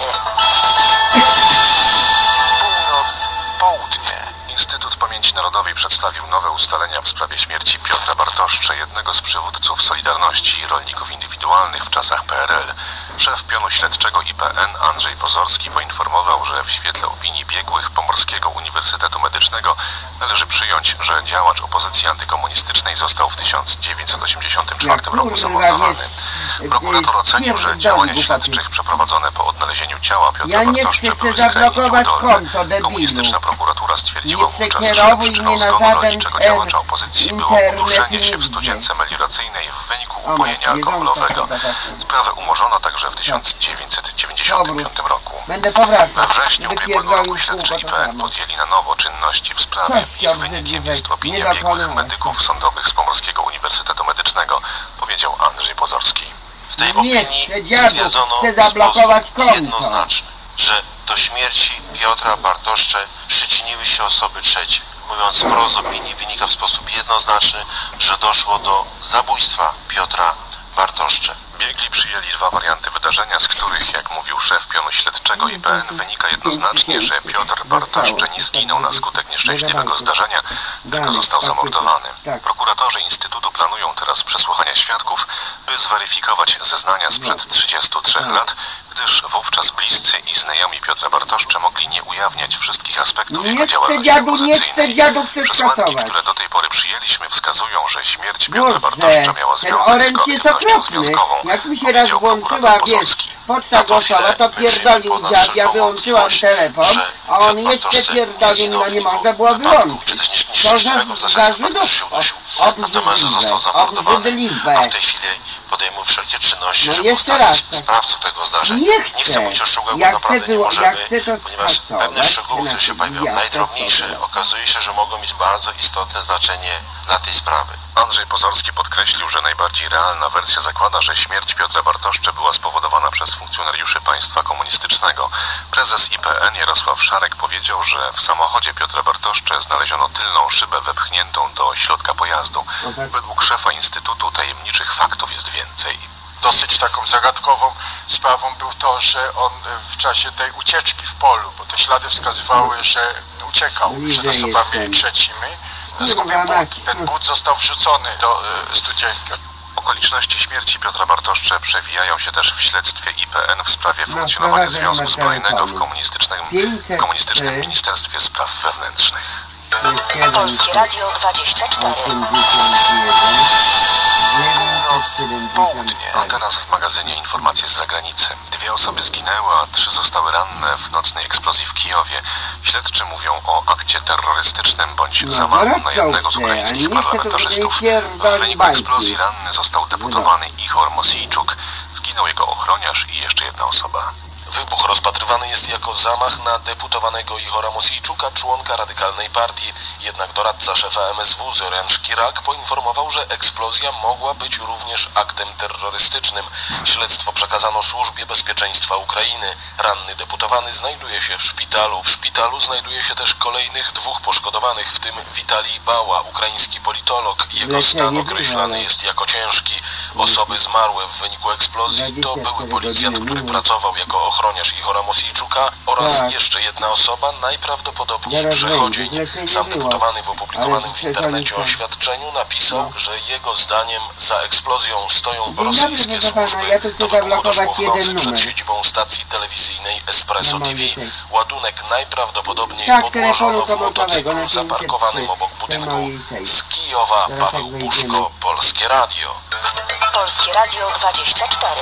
Północ, południe. Instytut Pamięci Narodowej przedstawił nowe ustalenia w sprawie śmierci Piotra Bartoszcze, jednego z przywódców Solidarności i rolników indywidualnych w czasach PRL. Szef pionu śledczego IPN Andrzej Pozorski poinformował, że w świetle opinii biegłych Pomorskiego Uniwersytetu Medycznego należy przyjąć, że działacz opozycji antykomunistycznej został w 1984 roku zamordowany. Prokurator ocenił, że działania śledczych przeprowadzone po odnalezieniu ciała Piotra Ja Bartoszcze były skrajnie nieudolne. Komunistyczna prokuratura stwierdziła Nie wówczas, przyczyną zgonu rolniczego działacza opozycji było uduszenie się w studzience melioracyjnej w wyniku upojenia alkoholowego. tak. Sprawę umorzono także w 1995 roku. Będę powracał. We wrześniu ubiegłego roku śledczy IPN podjęli na nowo czynności w sprawie. Ich wynikiem jest opinia biegłych medyków sądowych z Pomorskiego Uniwersytetu Medycznego, powiedział Andrzej Pozorski. W tej opinii stwierdzono w sposób jednoznaczny, że do śmierci Piotra Bartoszcze przyczyniły się osoby trzecie. Mówiąc wprost z opinii wynika w sposób jednoznaczny, że doszło do zabójstwa Piotra Bartoszcze. Biegli przyjęli dwa warianty wydarzenia, z których, jak mówił szef pionu śledczego IPN, wynika jednoznacznie, że Piotr Bartoszcze nie zginął na skutek nieszczęśliwego zdarzenia, tylko został zamordowany. Prokuratorzy Instytutu planują teraz przesłuchania świadków, by zweryfikować zeznania sprzed 33 lat, gdyż wówczas bliscy i znajomi Piotra Bartoszcze mogli nie ujawniać wszystkich aspektów Nie jego chcę działalności dziadu, nie chcę opozycyjnej. dziadu Przesłanki, przeskasować. które do tej pory przyjęliśmy, wskazują, że śmierć Piotra Boże, Bartoszcza miała ten związek z orędź jest okropny. związkową. Jak mi się raz powiedział włączyła, prokurator wiesz. Poczta głosowa, to pierdolił dziad, ja wyłączyłam telefon, a on jeszcze pierdolił, no nie można było wyłączyć. To za, za został zamordowany, Obrzydliwe. a w tej chwili podejmą wszelkie czynności, No żeby jeszcze ustalić raz. sprawców tego zdarzenia. Nie chcę. chcę mówić o szczegółach, Ja bo naprawdę chcę nie możemy, ja ponieważ pewne szczegóły, które się ja pojawiają, najdrobniejsze, okazuje się, że mogą mieć bardzo istotne znaczenie dla tej sprawy. Andrzej Pozorski podkreślił, że najbardziej realna wersja zakłada, że śmierć Piotra Bartoszcze była spowodowana przez funkcjonariuszy państwa komunistycznego. Prezes IPN Jarosław Szarek powiedział, że w samochodzie Piotra Bartoszcze znaleziono tylną szybę wepchniętą do środka pojazdu. Według szefa Instytutu tajemniczych faktów jest więcej. Dosyć taką zagadkową sprawą był to, że on e, w czasie tej ucieczki w polu, bo te ślady wskazywały, że uciekał przed osobami trzecimi, zgubił but. Ten but został wrzucony do e, studzienki. Okoliczności śmierci Piotra Bartoszcze przewijają się też w śledztwie IPN w sprawie funkcjonowania Związku Zbrojnego w komunistycznym, w 503. komunistycznym Ministerstwie Spraw Wewnętrznych. Polskie Radio 24. A teraz w magazynie informacje z zagranicy. Dwie osoby zginęły, a trzy zostały ranne w nocnej eksplozji w Kijowie. Śledczy mówią o akcie terrorystycznym bądź zamachu na jednego z ukraińskich parlamentarzystów. W wyniku eksplozji ranny został deputowany Ichor Mosijczuk. Zginął jego ochroniarz i jeszcze jedna osoba. Wybuch rozpatrywany jest jako zamach na deputowanego Ihora Mosijczuka, członka radykalnej partii. Jednak doradca szefa MSW Zoran Szkirak poinformował, że eksplozja mogła być również aktem terrorystycznym. Śledztwo przekazano Służbie Bezpieczeństwa Ukrainy. Ranny deputowany znajduje się w szpitalu. W szpitalu znajduje się też kolejnych dwóch poszkodowanych, w tym Witalij Bała, ukraiński politolog. Jego stan określany jest jako ciężki. Osoby zmarłe w wyniku eksplozji to były policjant, który pracował jako ochroniarz Ihora Mosijczuka oraz Tak. jeszcze jedna osoba, najprawdopodobniej przechodzień. Sam deputowany w opublikowanym w internecie oświadczeniu napisał, że jego zdaniem za eksplozją stoją rosyjskie służby. Do wybuchu doszło zablokować w jeden nocy przed siedzibą stacji telewizyjnej Espresso Na TV. mojej Ładunek najprawdopodobniej Tak, podłożono w motocyklu zaparkowanym 503 obok budynku. Z Kijowa Paweł wejdziemy. Polskie Radio. Polskie Radio 24.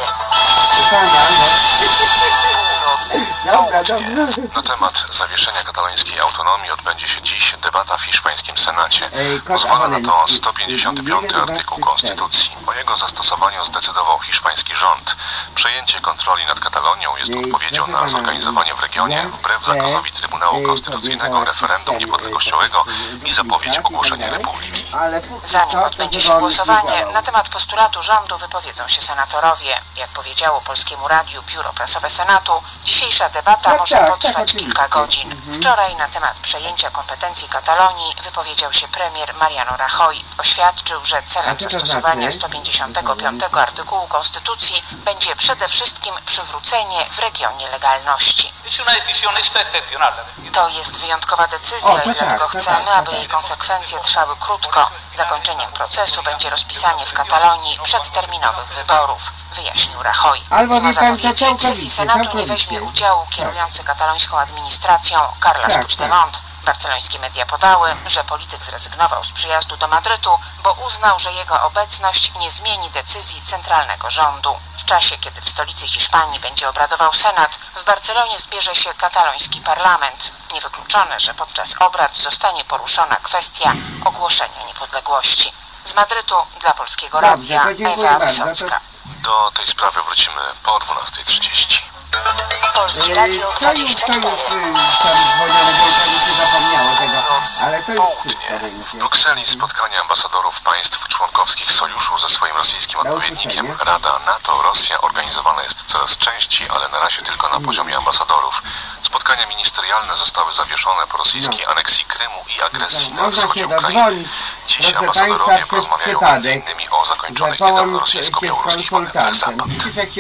Pana, no. Dobra, dobra. Na temat zawieszenia katalońskiej autonomii odbędzie się dziś debata w hiszpańskim Senacie. Pozwala na to abonencki. 155 Jeden, dwa, artykuł Konstytucji. O jego zastosowaniu zdecydował hiszpański rząd. Przejęcie kontroli nad Katalonią jest odpowiedzią na zorganizowanie w regionie wbrew zakazowi Trybunału Konstytucyjnego sobie referendum załatwić niepodległościowego ten, i zapowiedź tak, ogłoszenia tak republiki. Zanim odbędzie się głosowanie, na temat postulatu rządu wypowiedzą się senatorowie. Jak powiedziało Polskiemu Radiu Biuro Prasowe Senatu, dzisiejsza debata Tak, może tak, tak, potrwać oczywiście. kilka godzin. Mhm. Wczoraj na temat przejęcia kompetencji Katalonii wypowiedział się premier Mariano Rajoy. Oświadczył, że celem zastosowania znaczy? 155 artykułu Konstytucji będzie przede wszystkim przywrócenie w regionie legalności. To jest wyjątkowa decyzja O, to i dlatego tak, to chcemy, tak, to aby tak. jej konsekwencje trwały krótko. Zakończeniem procesu będzie rozpisanie w Katalonii przedterminowych wyborów, wyjaśnił Rajoy. Albo to zapowiedzieć, w sesji Senatu nie weźmie udziału kierujący katalońską administracją Carles Tak, Puigdemont. Barcelońskie media podały, że polityk zrezygnował z przyjazdu do Madrytu, bo uznał, że jego obecność nie zmieni decyzji centralnego rządu. W czasie, kiedy w stolicy Hiszpanii będzie obradował Senat, w Barcelonie zbierze się kataloński parlament. Niewykluczone, że podczas obrad zostanie poruszona kwestia ogłoszenia niepodległości. Z Madrytu dla Polskiego Radia Ewa. Wysocka. Do tej sprawy wrócimy po 12.30. Polskie Radio to już, to 24. już y, tam dzwonione, bo to mi się zapomniało tego, ale to już wszystko W. Brukseli spotkanie ambasadorów państw członkowskich sojuszu ze swoim rosyjskim odpowiednikiem. Rada NATO-Rosja organizowana jest coraz częściej, ale na razie tylko na poziomie ambasadorów. Spotkania ministerialne zostały zawieszone po rosyjskiej aneksji Krymu i agresji na Można się wschodzie Ukrainy. Dziś proszę ambasadorowie Państwa, przez porozmawiają przypadek, m.in. o zakończonych niedawno rosyjsko-białoruskich manewrach. Zapad.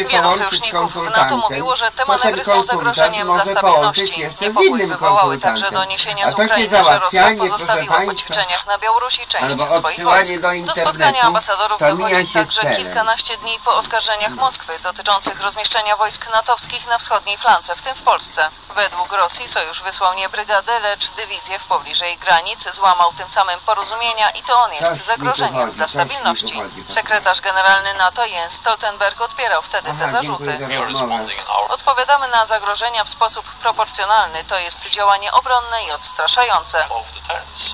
Wielu sojuszników w NATO mówiło, że te manewry są zagrożeniem dla stabilności. Niepokój wywołały także doniesienia z Ukrainy, że Rosja pozostawiła po ćwiczeniach na Białorusi część swoich wojsk. do spotkania ambasadorów dochodzi także kilkanaście dni po oskarżeniach Moskwy dotyczących rozmieszczenia wojsk natowskich na wschodniej flance, w tym w Polsce. Według Rosji sojusz wysłał nie brygadę, lecz dywizję w pobliżu jej granic, złamał tym samym porozumienia i to on jest zagrożeniem dla stabilności. Sekretarz generalny NATO Jens Stoltenberg odpierał wtedy te zarzuty. Odpowiadamy na zagrożenia w sposób proporcjonalny, to jest działanie obronne i odstraszające.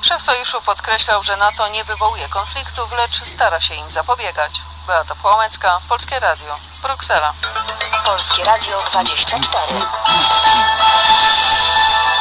Szef sojuszu podkreślał, że NATO nie wywołuje konfliktów, lecz stara się im zapobiegać. Beata Płomecka, Polskie Radio, Bruksela. Polskie Radio 24.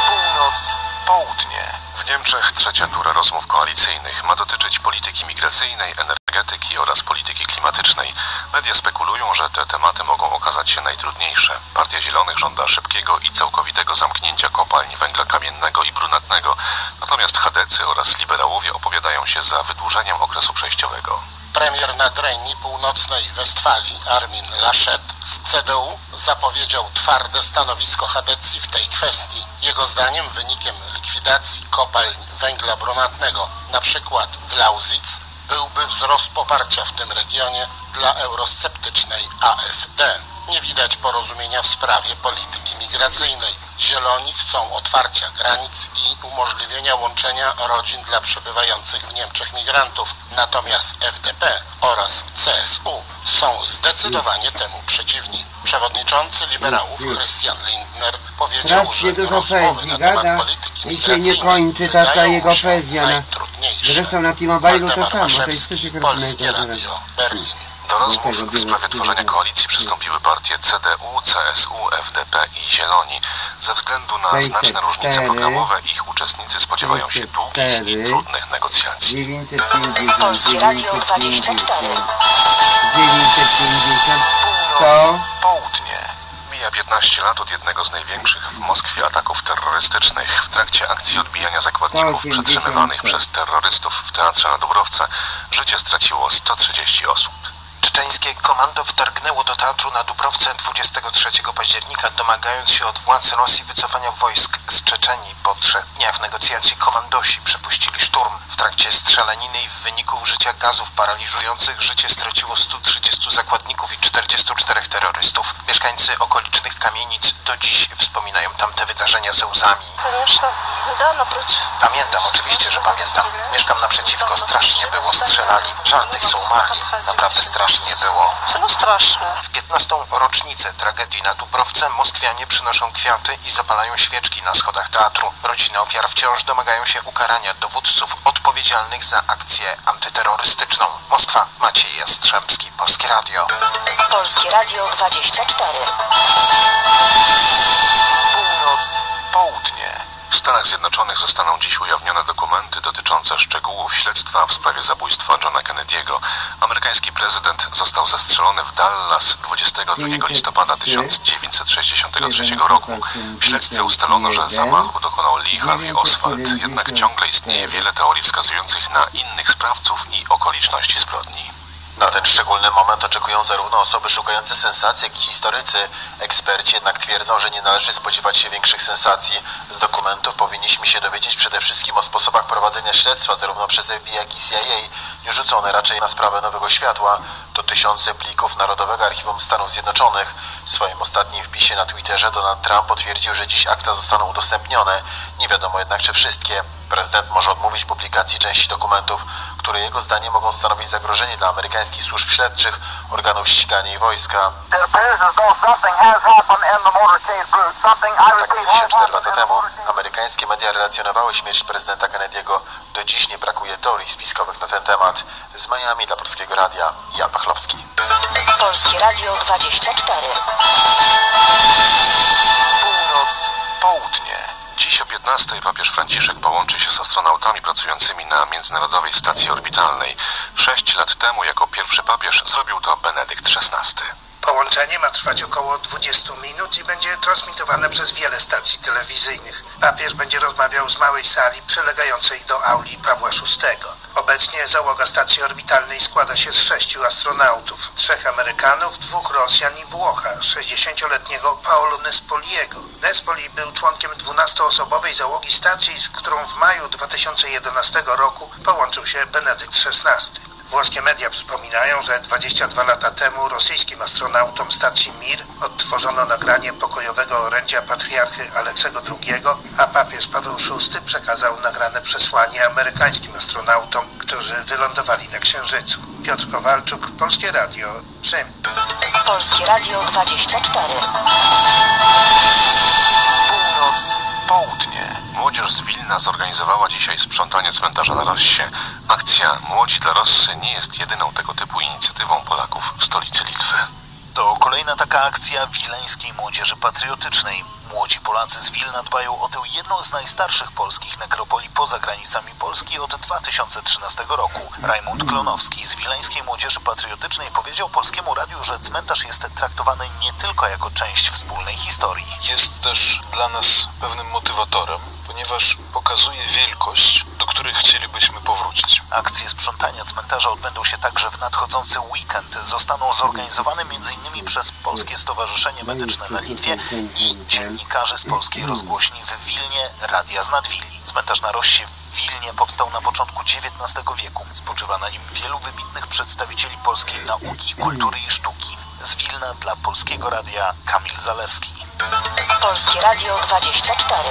Północ, południe. W Niemczech trzecia tura rozmów koalicyjnych ma dotyczyć polityki migracyjnej, energetyki oraz polityki klimatycznej. Media spekulują, że te tematy mogą okazać się najtrudniejsze. Partia Zielonych żąda szybkiego i całkowitego zamknięcia kopalń węgla kamiennego i brunatnego, natomiast chadecy oraz liberałowie opowiadają się za wydłużeniem okresu przejściowego. Premier Nadrenii Północnej Westfalii Armin Laschet z CDU zapowiedział twarde stanowisko Hadecji w tej kwestii. Jego zdaniem wynikiem likwidacji kopalń węgla brunatnego, na przykład w Lausitz, byłby wzrost poparcia w tym regionie dla eurosceptycznej AfD. Nie widać porozumienia w sprawie polityki migracyjnej. Zieloni chcą otwarcia granic i umożliwienia łączenia rodzin dla przebywających w Niemczech migrantów. Natomiast FDP oraz CSU są zdecydowanie temu przeciwni. Przewodniczący liberałów Christian Lindner powiedział, Strasznie że dużo rozmowy na temat gada polityki i się nie migracyjnej kończy ta, jego się poezja. Na, najtrudniejsze. zresztą na T-Mobile to samo, to jest coś Polskie Radio, Berlin. Do rozmów w sprawie tworzenia koalicji przystąpiły partie CDU, CSU, FDP i Zieloni. Ze względu na znaczne różnice programowe ich uczestnicy spodziewają się długich i trudnych negocjacji. 950, Polskie Radio 24. 950, 100, Południe. Mija 15 lat od jednego z największych w Moskwie ataków terrorystycznych. W trakcie akcji odbijania zakładników 180. przetrzymywanych przez terrorystów w teatrze na Dubrowce życie straciło 130 osób. Czeczeńskie komando wtargnęło do teatru na Dubrowce 23 października, domagając się od władz Rosji wycofania wojsk z Czeczenii. Po trzech dniach negocjacji komandosi przepuścili szturm. W trakcie strzelaniny i w wyniku użycia gazów paraliżujących życie straciło 130 zakładników i 44 terrorystów. Mieszkańcy okolicznych kamienic do dziś wspominają tamte wydarzenia ze łzami. Pamiętam, oczywiście, że pamiętam. Mieszkam naprzeciwko, strasznie było, strzelali. Żal tych, co umarli. Naprawdę strasznie było. No straszne. W 15. rocznicę tragedii na Dubrowce Moskwianie przynoszą kwiaty i zapalają świeczki na schodach teatru. Rodziny ofiar wciąż domagają się ukarania dowódców odpowiedzialnych za akcję antyterrorystyczną. Moskwa, Maciej Jastrzębski, Polskie Radio. Polskie Radio 24. Północ, południe. W Stanach Zjednoczonych zostaną dziś ujawnione dokumenty dotyczące szczegółów śledztwa w sprawie zabójstwa Johna Kennedy'ego. Amerykański prezydent został zastrzelony w Dallas 22 listopada 1963 roku. W śledztwie ustalono, że zamachu dokonał Lee Harvey Oswald, jednak ciągle istnieje wiele teorii wskazujących na innych sprawców i okoliczności zbrodni. Na ten szczególny moment oczekują zarówno osoby szukające sensacji, jak i historycy. Eksperci jednak twierdzą, że nie należy spodziewać się większych sensacji. Z dokumentów powinniśmy się dowiedzieć przede wszystkim o sposobach prowadzenia śledztwa zarówno przez FBI, jak i CIA. Nie rzucą one raczej na sprawę nowego światła. To tysiące plików Narodowego Archiwum Stanów Zjednoczonych. W swoim ostatnim wpisie na Twitterze Donald Trump potwierdził, że dziś akta zostaną udostępnione. Nie wiadomo jednak, czy wszystkie. Prezydent może odmówić publikacji części dokumentów, które jego zdaniem mogą stanowić zagrożenie dla amerykańskich służb śledczych, organów ścigania i wojska. Tak mieli się 4 lata temu. Amerykańskie media relacjonowały śmierć prezydenta Kennedy'ego. Do dziś nie brakuje teorii spiskowych na ten temat. Z Miami dla Polskiego Radia, Jan Pachlowski. Polskie Radio 24. Północ, południe. Dziś o 15 papież Franciszek połączy się z astronautami pracującymi na Międzynarodowej Stacji Orbitalnej. Sześć lat temu jako pierwszy papież zrobił to Benedykt XVI. Połączenie ma trwać około 20 minut i będzie transmitowane przez wiele stacji telewizyjnych. Papież będzie rozmawiał z małej sali przylegającej do auli Pawła VI. Obecnie załoga stacji orbitalnej składa się z sześciu astronautów, trzech Amerykanów, dwóch Rosjan i Włocha, 60-letniego Paolo Nespoliego. Nespoli był członkiem 12-osobowej załogi stacji, z którą w maju 2011 roku połączył się Benedykt XVI. Włoskie media przypominają, że 22 lata temu rosyjskim astronautom stacji Mir odtworzono nagranie pokojowego orędzia patriarchy Aleksego II, a papież Paweł VI przekazał nagrane przesłanie amerykańskim astronautom, którzy wylądowali na Księżycu. Piotr Kowalczuk, Polskie Radio, Rzym. Polskie Radio 24. Północ, południe. Młodzież z Wilna zorganizowała dzisiaj sprzątanie cmentarza na Rossie. Akcja Młodzi dla Rossy nie jest jedyną tego typu inicjatywą Polaków w stolicy Litwy. To kolejna taka akcja wileńskiej młodzieży patriotycznej. Młodzi Polacy z Wilna dbają o tę jedną z najstarszych polskich nekropolii poza granicami Polski od 2013 roku. Rajmund Klonowski z Wileńskiej Młodzieży Patriotycznej powiedział Polskiemu Radiu, że cmentarz jest traktowany nie tylko jako część wspólnej historii. Jest też dla nas pewnym motywatorem, ponieważ pokazuje wielkość, do której chcielibyśmy powrócić. Akcje sprzątania cmentarza odbędą się także w nadchodzący weekend. Zostaną zorganizowane m.in. przez Polskie Stowarzyszenie Medyczne na Litwie i dziennikarzy z Polskiej Rozgłośni w Wilnie Radia z Nadwili. Cmentarz na Rossie w Wilnie powstał na początku XIX wieku. Spoczywa na nim wielu wybitnych przedstawicieli polskiej nauki, kultury i sztuki. Z Wilna dla Polskiego Radia Kamil Zalewski. Polskie Radio 24.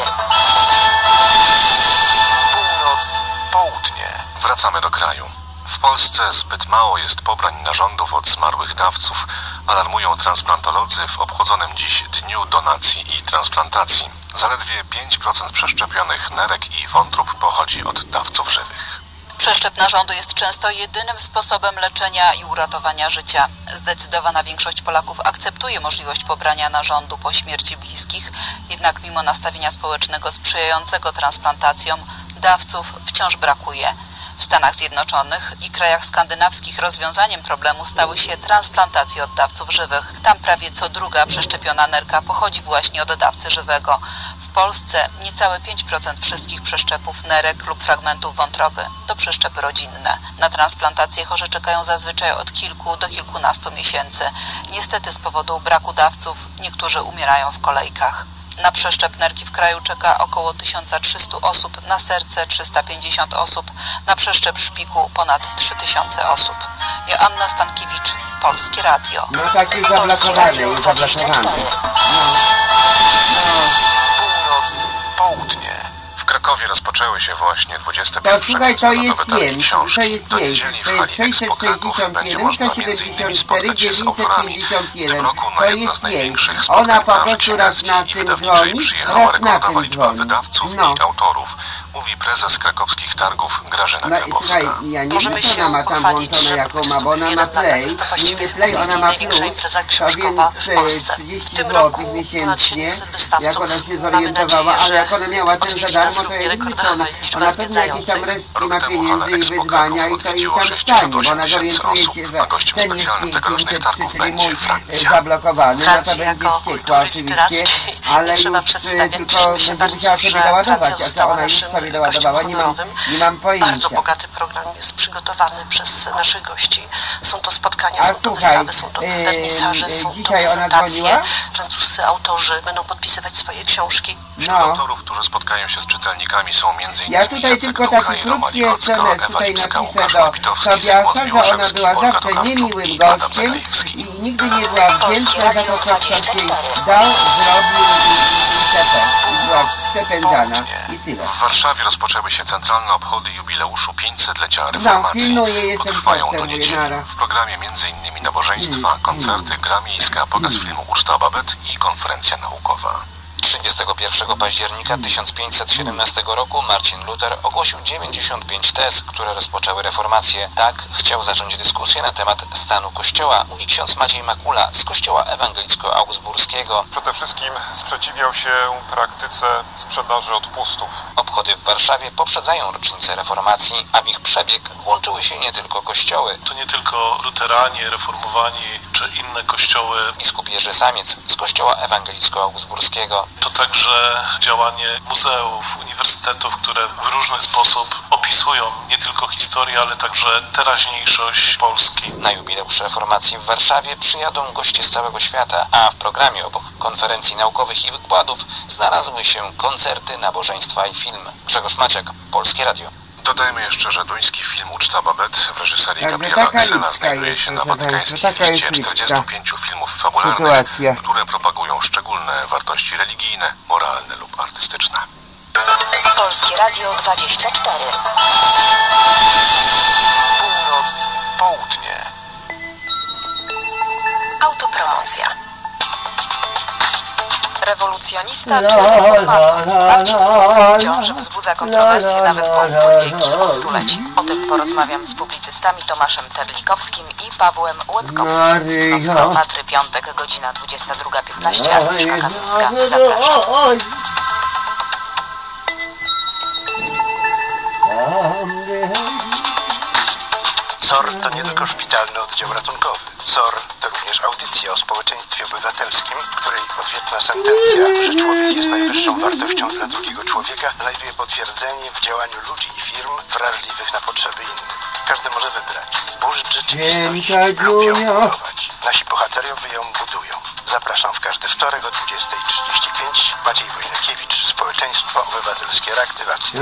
Północ, południe. Wracamy do kraju. W Polsce zbyt mało jest pobrań narządów od zmarłych dawców, alarmują transplantolodzy w obchodzonym dziś Dniu Donacji i Transplantacji. Zaledwie 5% przeszczepionych nerek i wątrób pochodzi od dawców żywych. Przeszczep narządu jest często jedynym sposobem leczenia i uratowania życia. Zdecydowana większość Polaków akceptuje możliwość pobrania narządu po śmierci bliskich, jednak mimo nastawienia społecznego sprzyjającego transplantacjom, dawców wciąż brakuje. W Stanach Zjednoczonych i krajach skandynawskich rozwiązaniem problemu stały się transplantacje oddawców żywych. Tam prawie co druga przeszczepiona nerka pochodzi właśnie od dawcy żywego. W Polsce niecałe 5% wszystkich przeszczepów nerek lub fragmentów wątroby to przeszczepy rodzinne. Na transplantacje chorzy czekają zazwyczaj od kilku do kilkunastu miesięcy. Niestety z powodu braku dawców niektórzy umierają w kolejkach. Na przeszczep nerki w kraju czeka około 1300 osób, na serce 350 osób, na przeszczep szpiku ponad 3000 osób. Joanna Stankiewicz, Polskie Radio. No takie zablokowane, jest Krakowie rozpoczęły się właśnie 21. To słuchaj, to jest Targi Książki. to jest Do niedzieli to jest hali Expo Kraków będzie 661, można 74, spotkać się z autorami. W tym 951, roku na to jedno jest z jej. największych Ona spotkań po branży prostu raz na i tym wydawniczej dzwoni, przyjechała raz na rekordowa tym liczba dzwoni. wydawców No. i autorów, mówi prezes krakowskich targów Grażyna No i Grabowska. słuchaj, ja nie wiem, co ona ma tam włączone, jaką ma, bo ona ma play, nie play, ona ma plus, to więc e, 30 zł miesięcznie, jak ona się zorientowała, ale jak ona miała ten za darmo, to co ona, pewnie jakieś tam resztki ma pieniędzy i wyzwania i to jej tam stanie, bo ona zorientuje się, że ten jest 503, czyli mój e, zablokowany, no to będzie wściekła oczywiście, ale już e, tylko będzie musiała sobie doładować, a co ona już sobie doładowała, nie mam, nie mam pojęcia. Bardzo bogaty program jest przygotowany przez naszych gości. Są to spotkania, A są to słuchaj, wystawy, są to e, wernisaże, są to dzisiaj ona prezentacje. dzwoniła? Francuscy autorzy będą podpisywać swoje książki. Wśród autorów, którzy spotkają się z czytelnikami są m.in. Ja tutaj tylko taki krótki SMS tutaj napiszę do Tobiasa, że ona była zawsze niemiłym gościem i nigdy nie była wdzięczna za to, co ktoś jej dał, zrobił i itp. I była przepędzana i tyle. W Warszawie rozpoczęły się centralne obchody jubileuszu 500-lecia No, reformacji. jestem Potrwają do niedzieli. W programie m.in. nabożeństwa, Mm, koncerty, gra miejska, pokaz filmu Uczta Babet i konferencja naukowa. 31 października 1517 roku Marcin Luther ogłosił 95 tez, które rozpoczęły reformację. Tak chciał zacząć dyskusję na temat stanu Kościoła, mówi ksiądz Maciej Makula z Kościoła Ewangelicko-Augsburskiego. Przede wszystkim sprzeciwiał się praktyce sprzedaży odpustów. Obchody w Warszawie poprzedzają rocznicę reformacji, a w ich przebieg włączyły się nie tylko kościoły. To nie tylko luteranie, reformowani czy inne kościoły. Biskup Jerzy Samiec z Kościoła Ewangelicko-Augsburskiego. To także działanie muzeów, uniwersytetów, które w różny sposób opisują nie tylko historię, ale także teraźniejszość Polski. Na jubileusz reformacji w Warszawie przyjadą goście z całego świata, a w programie obok konferencji naukowych i wykładów znalazły się koncerty, nabożeństwa i film. Grzegorz Maciak, Polskie Radio. Dodajmy jeszcze, że duński film Uczta Babet w reżyserii Także Gabriela taka znajduje się na watykańskiej państwa, liście jest lista. 45 filmów fabularnych, Sytuacja. które propagują szczególne wartości religijne, moralne lub artystyczne. Polskie Radio 24. Północ, południe. Autopromocja. Rewolucjonista czy reformator? Marcin wciąż wzbudza kontrowersje nawet po upływie kilku stuleci. O tym porozmawiam z publicystami Tomaszem Terlikowskim i Pawłem Łebkowskim. Transformatry Piątek, godzina 22.15, Agnieszka Kamińska. Zapraszam. SOR to nie tylko szpitalny oddział ratunkowy. SOR to również audycja o społeczeństwie obywatelskim, w której odwietna sentencja, że człowiek jest najwyższą wartością dla drugiego człowieka, znajduje potwierdzenie w działaniu ludzi i firm wrażliwych na potrzeby innych. Każdy może wybrać. Burzyć rzeczywistość lub ją budować. Nasi bohaterowie ją budują. Zapraszam w każdy wtorek o 20.35. Maciej Wojnakiewicz, Społeczeństwo Obywatelskie Reaktywacja.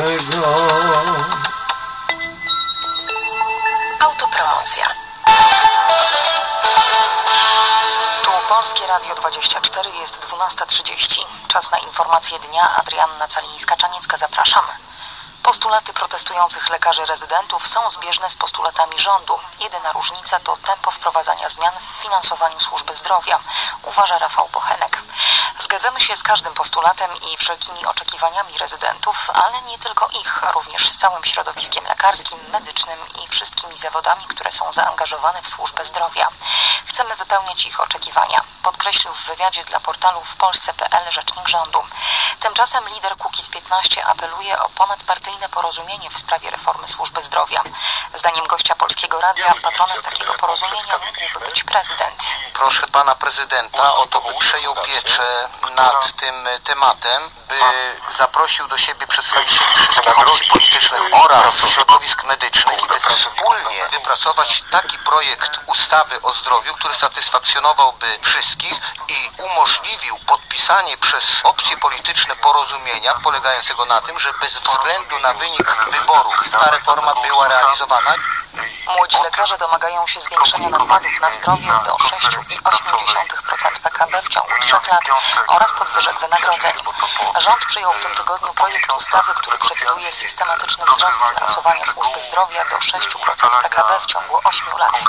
Radio 24 jest 12.30. Czas na informacje dnia. Adrianna Calińska-Czaniecka, zapraszam. Postulaty protestujących lekarzy rezydentów są zbieżne z postulatami rządu. Jedyna różnica to tempo wprowadzania zmian w finansowaniu służby zdrowia, uważa Rafał Bochenek. Zgadzamy się z każdym postulatem i wszelkimi oczekiwaniami rezydentów, ale nie tylko ich, również z całym środowiskiem lekarskim, medycznym i wszystkimi zawodami, które są zaangażowane w służbę zdrowia. Chcemy wypełniać ich oczekiwania, podkreślił w wywiadzie dla portalu w Polsce.pl rzecznik rządu. Tymczasem lider Kukiz 15 apeluje o ponadpartyjne porozumienie w sprawie reformy służby zdrowia. Zdaniem gościa Polskiego Radia patronem takiego porozumienia mógłby być prezydent. Proszę pana prezydenta o to, by przejął pieczę nad tym tematem, by zaprosił do siebie przedstawicieli wszystkich opcji politycznych oraz środowisk medycznych i by wspólnie wypracować taki projekt ustawy o zdrowiu, który satysfakcjonowałby wszystkich i umożliwił podpisanie przez opcje polityczne porozumienia polegającego na tym, że bez względu na wynik wyborów ta reforma była realizowana. Młodzi lekarze domagają się zwiększenia nakładów na zdrowie do 6,8% PKB w ciągu trzech lat oraz podwyżek wynagrodzeń. Rząd przyjął w tym tygodniu projekt ustawy, który przewiduje systematyczny wzrost finansowania służby zdrowia do 6% PKB w ciągu 8 lat.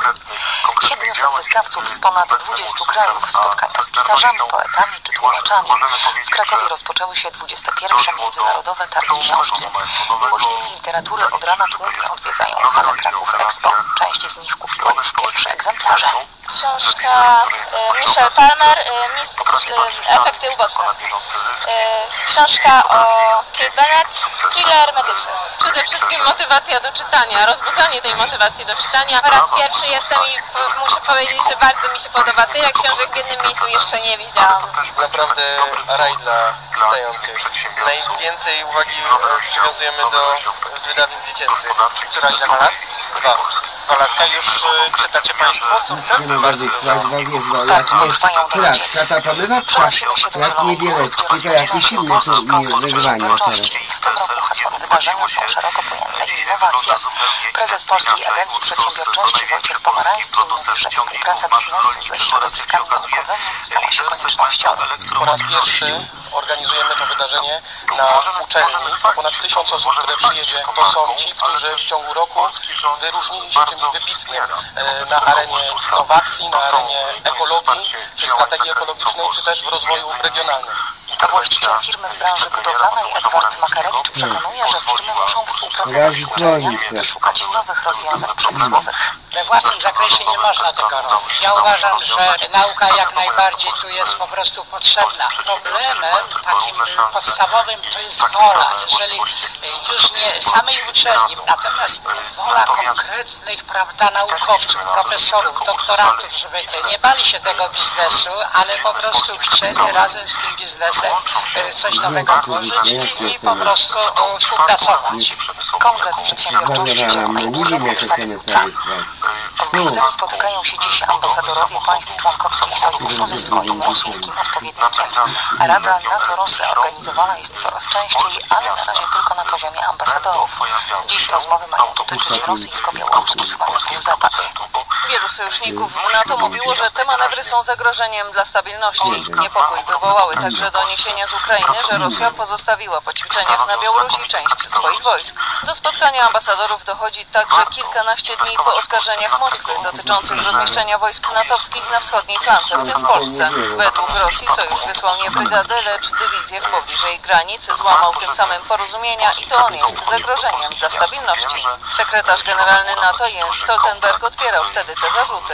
700 wystawców z ponad 20 krajów, spotkania z pisarzami, poetami czy tłumaczami. W Krakowie rozpoczęły się 21 Międzynarodowe Targi Książki. Miłośnicy literatury od rana tłumnie odwiedzają halę Kraków Expo. Część z nich kupiła już pierwsze egzemplarze. Książka e, Michelle Palmer, e, Mistrz e, Efekty uboczne. Książka o Kate Bennett, thriller medyczny. Przede wszystkim motywacja do czytania, rozbudzanie tej motywacji do czytania. Po raz pierwszy jestem i muszę powiedzieć, że bardzo mi się podoba. Tyle książek w jednym miejscu jeszcze nie widziałam. Naprawdę raj dla czytających. Najwięcej uwagi przywiązujemy do wydawnictw dziecięcych. Która ile ma lat? Dwa. Dwa latka już y, czytacie Państwo? córce? Nie ma bardziej jak nie jak nie tata pomywa jak niebieleczki, to jakieś inne tu nie teraz. W tym roku hasłem wydarzenia są szeroko pojęte innowacje. Prezes Polskiej Agencji Przedsiębiorczości Wojciech Pomarański mówi, że współpraca biznesu ze środowiskami naukowymi stała się koniecznością. Po raz pierwszy organizujemy to wydarzenie na uczelni. Ponad tysiąc osób, które przyjedzie, to są ci, którzy w ciągu roku wyróżnili się czymś wybitnym e, na arenie innowacji, na arenie ekologii, czy strategii ekologicznej, czy też w rozwoju regionalnym. Właściciel firmy z branży budowlanej Edward Makarewicz przekonuje, że firmy muszą współpracować z uczelniami, by szukać nowych rozwiązań przemysłowych. We własnym zakresie nie można tego robić. Ja uważam, że nauka jak najbardziej tu jest po prostu potrzebna. Problemem takim podstawowym to jest wola. Jeżeli już nie samej uczelni, natomiast wola konkretnych, prawda, naukowców, profesorów, doktorantów, żeby nie bali się tego biznesu, ale po prostu chcieli razem z tym biznesem e, coś nowego tworzyć i po prostu e, współpracować. Kongres Przedsiębiorczości Zielonej Górze trwa do jutra. W Brukseli spotykają się dziś ambasadorowie państw członkowskich sojuszu ze swoim rosyjskim odpowiednikiem. Rada NATO-Rosja organizowana jest coraz częściej, ale na razie tylko na poziomie ambasadorów. Dziś rozmowy mają dotyczyć rosyjsko-białoruskich manewrów Zapad. Wielu sojuszników NATO mówiło, że te manewry są zagrożeniem dla stabilności. Niepokój wywołały także doniesienia z Ukrainy, że Rosja pozostawiła po ćwiczeniach na Białorusi część swoich wojsk. Do spotkania ambasadorów dochodzi także kilkanaście dni po oskarżeniach Moskwy dotyczących rozmieszczenia wojsk natowskich na wschodniej flance, w tym w Polsce. Według Rosji sojusz wysłał nie brygadę, lecz dywizję w pobliżej granic, złamał tym samym porozumienia i to on jest zagrożeniem dla stabilności. Sekretarz generalny NATO Jens Stoltenberg odpierał wtedy te zarzuty.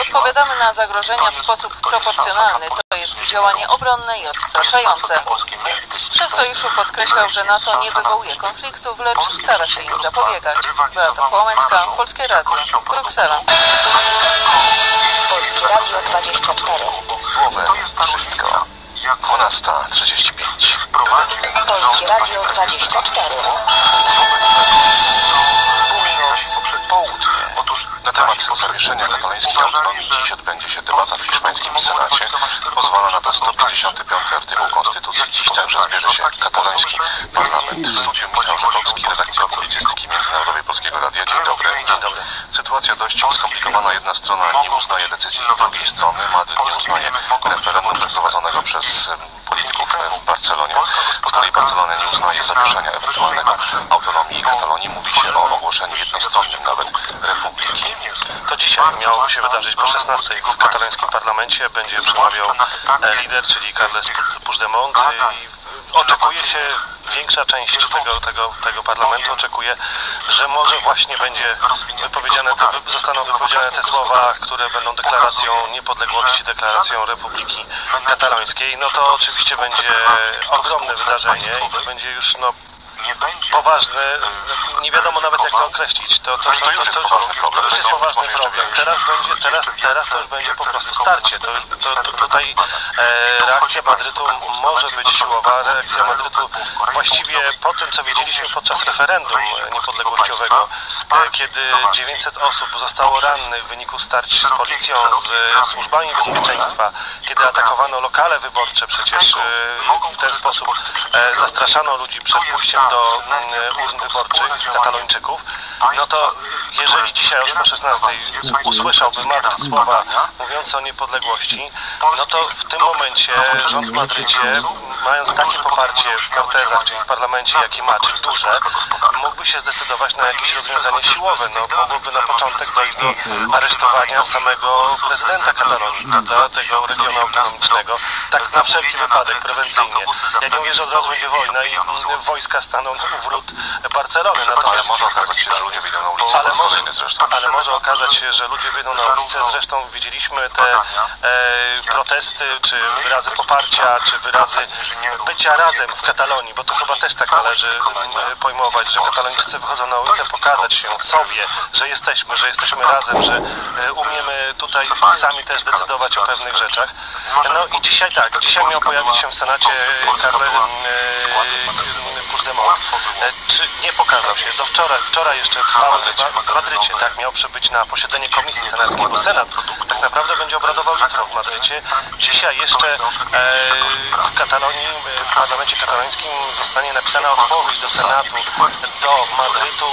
Odpowiadamy na zagrożenia w sposób proporcjonalny. To jest działanie obronne i odstraszające. Szef sojuszu podkreślał, że NATO nie wywołuje konfliktów, lecz stara się im zapobiegać. Beata Połęcka, Polskie Radio, Bruksela. Polskie Radio 24. Słowem wszystko. 12.35. Polskie Radio 24. Południe. Na temat zawieszenia katalońskiej autonomii dziś odbędzie się debata w hiszpańskim Senacie. Pozwala na to 155 artykuł Konstytucji. Dziś także zbierze się kataloński parlament. W studiu Michał Żakowski, redakcja publicystyki międzynarodowej Polskiego Radia. Dzień dobry. Dzień dobry. Sytuacja dość skomplikowana. Jedna strona nie uznaje decyzji drugiej strony. Madryt nie uznaje referendum przeprowadzonego przez polityków w Barcelonie. Z kolei Barcelona nie uznaje zawieszenia ewentualnego autonomii Katalonii. Mówi się o ogłoszeniu jednostronnym nawet republiki. To dzisiaj miało się wydarzyć po 16 w katalońskim parlamencie. Będzie przemawiał e, lider, czyli Carles Puigdemont. I oczekuje się, większa część tego, tego, tego parlamentu oczekuje, że może właśnie będzie wypowiedziane te, zostaną wypowiedziane te słowa, które będą deklaracją niepodległości, deklaracją Republiki Katalońskiej. No to oczywiście będzie ogromne wydarzenie i to będzie już no, poważny, nie wiadomo nawet jak to określić. To, to, to, To już jest poważny problem. To już jest poważny problem. Teraz, będzie, teraz, teraz to już będzie po prostu starcie. To już, to, to, tutaj e, reakcja Madrytu może być siłowa. Reakcja Madrytu właściwie po tym, co wiedzieliśmy podczas referendum niepodległościowego, e, kiedy 900 osób zostało rannych w wyniku starć z policją, z służbami bezpieczeństwa, kiedy atakowano lokale wyborcze przecież e, w ten sposób e, zastraszano ludzi przed pójściem do mm, urn wyborczych Katalończyków, no to jeżeli dzisiaj już po 16 usłyszałby Madryt słowa mówiące o niepodległości, no to w tym momencie rząd w Madrycie, mając takie poparcie w Cortezach, czyli w parlamencie, jakie ma, czy duże, mógłby się zdecydować na jakieś rozwiązanie siłowe. No, mogłoby na początek dojść do aresztowania samego prezydenta Katalonii, prawda, tego regionu autonomicznego, tak na wszelki wypadek, prewencyjnie. Ja nie mówię, że od razu będzie wojna i wojska staną u wrót Barcelony, Ale natomiast... może okazać się, że ludzie wyjdą na ulicę Ale może, ale może okazać się, że ludzie wyjdą na ulicę. Zresztą widzieliśmy te e, protesty, czy wyrazy poparcia, czy wyrazy bycia razem w Katalonii, bo to chyba też tak należy e, pojmować, że Katalończycy wychodzą na ulicę pokazać się sobie, że jesteśmy, że jesteśmy razem, że e, umiemy tutaj sami też decydować o pewnych rzeczach. No i dzisiaj tak, dzisiaj miał pojawić się w Senacie Karle Puigdemont. E, Czy nie pokazał się? Do wczoraj, wczoraj jeszcze trwał chyba w Madrycie, tak, miał przybyć na posiedzenie Komisji Senackiej, bo Senat tak naprawdę będzie obradował jutro w Madrycie. Dzisiaj jeszcze w Katalonii, w parlamencie katalońskim zostanie napisana odpowiedź do Senatu, do Madrytu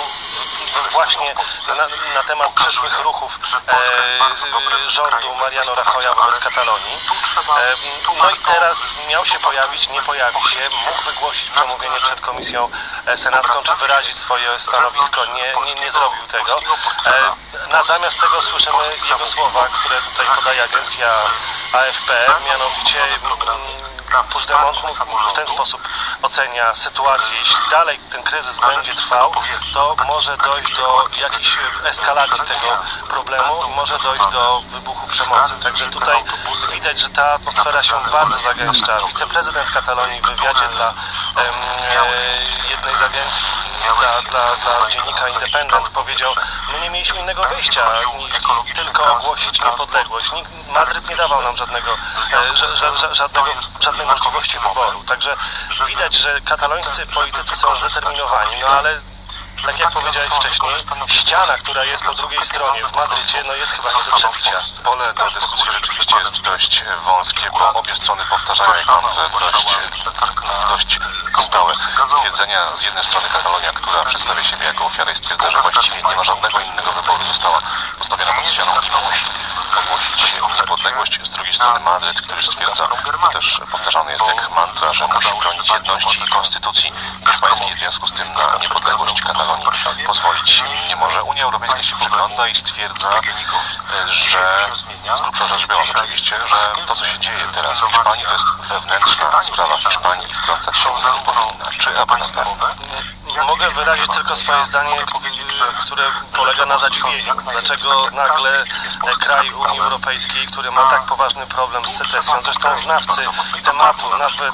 właśnie na, na temat przyszłych ruchów e, rządu Mariano Rajoya wobec Katalonii. E, no i teraz miał się pojawić, nie pojawi się, mógł wygłosić przemówienie przed komisją senacką, czy wyrazić swoje stanowisko, nie, nie, nie zrobił tego. E, na zamiast tego słyszymy jego słowa, które tutaj podaje agencja AFP, mianowicie mm, Puigdemont w ten sposób ocenia sytuację. Jeśli dalej ten kryzys będzie trwał, to może dojść do jakiejś eskalacji tego problemu może dojść do wybuchu przemocy. Także tutaj widać, że ta atmosfera się bardzo zagęszcza. Wiceprezydent Katalonii w wywiadzie dla e, jednej z agencji dla, dla, dla dziennika Independent powiedział, my nie mieliśmy innego wyjścia niż tylko ogłosić niepodległość. Nikt, Madryt nie dawał nam żadnego, e, ża, ża, ża, żadnego, żadnej możliwości wyboru. Także widać, że katalońscy politycy są zdeterminowani, no ale tak jak powiedziałeś wcześniej, ściana, która jest po drugiej stronie w Madrycie, no jest chyba nie do przebicia. Pole do dyskusji rzeczywiście jest dość wąskie, bo obie strony powtarzają jak mantrę dość, dość stałe stwierdzenia. Z jednej strony Katalonia, która przedstawia siebie jako ofiarę i stwierdza, że właściwie nie ma żadnego innego wyboru, została postawiona pod ścianą i musi ogłosić niepodległość. Z drugiej strony Madryt, który stwierdza, to też powtarzane jest jak mantra, że musi bronić jedności i konstytucji hiszpańskiej, w związku z tym na niepodległość Katalonii pozwolić nie może. Unia Europejska się przygląda i stwierdza, że z grubsza rzecz biorąc oczywiście, że to co się dzieje teraz w Hiszpanii to jest wewnętrzna sprawa Hiszpanii i wtrącać się nie powinna. Czy aby na pewno? Mogę wyrazić tylko swoje zdanie, które polega na zadziwieniu. Dlaczego nagle kraj Unii Europejskiej, który ma tak poważny problem z secesją, zresztą znawcy tematu, nawet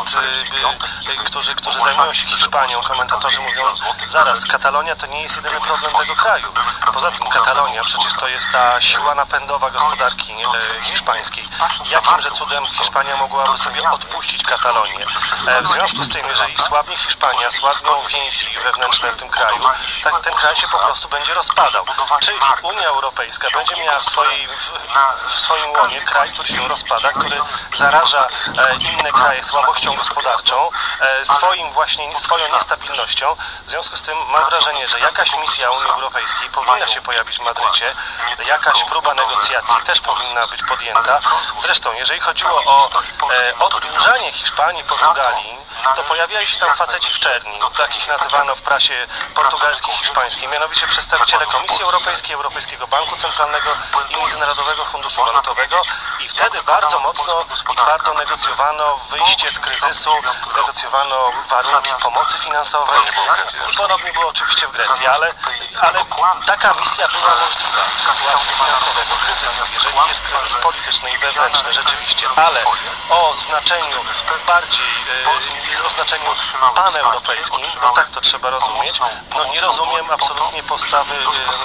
y, y, którzy, którzy zajmują się Hiszpanią, komentatorzy mówią, zaraz, Katalonia to nie jest jedyny problem tego kraju. Poza tym Katalonia przecież to jest ta siła napędowa gospodarki e, hiszpańskiej. Jakimże cudem Hiszpania mogłaby sobie odpuścić Katalonię? E, w związku z tym, jeżeli słabnie Hiszpania, słabną więzi wewnętrzne w tym kraju, tak ten kraj się po prostu będzie rozpadał. Czy Unia Europejska będzie miała w, swojej, w, w swoim łonie kraj, który się rozpada, który zaraża e, inne kraje słabością gospodarczą, e, swoim właśnie, swoją niestabilnością. W związku z tym mam wrażenie, że jakaś misja Unii Europejskiej powinna się pojawić w Madrycie, jakaś próba negocjacji też powinna być podjęta. Zresztą, jeżeli chodziło o e, oddłużanie Hiszpanii, Portugalii, to pojawiali się tam faceci w czerni, takich nazywano w prasie portugalskiej, hiszpańskiej, mianowicie przedstawiciele Komisji Europejskiej, Europejskiego Banku Centralnego i Międzynarodowego Funduszu Walutowego. I wtedy bardzo mocno i twardo negocjowano wyjście z kryzysu, negocjowano warunki pomocy finansowej. Podobnie było oczywiście w Grecji, ale, ale taka misja była możliwa w sytuacji finansowego kryzysu, jeżeli jest kryzys polityczny i wewnętrzny rzeczywiście, ale o znaczeniu bardziej e, o znaczeniu paneuropejskim, bo tak to trzeba rozumieć, no nie rozumiem absolutnie postawy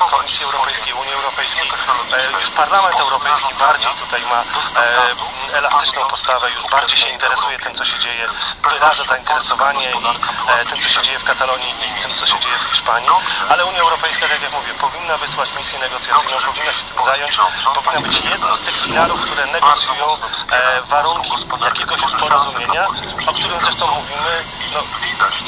e, Komisji Europejskiej, Unii Europejskiej. E, już Parlament Europejski bardziej tutaj ma e, elastyczną postawę, już bardziej się interesuje tym, co się dzieje, wyraża zainteresowanie i tym, co się dzieje w Katalonii i tym, co się dzieje w Hiszpanii, ale Unia Europejska, tak jak mówię, powinna wysłać misję negocjacyjną, powinna się tym zająć, powinna być jednym z tych filarów, które negocjują warunki jakiegoś porozumienia, o którym zresztą mówimy, no,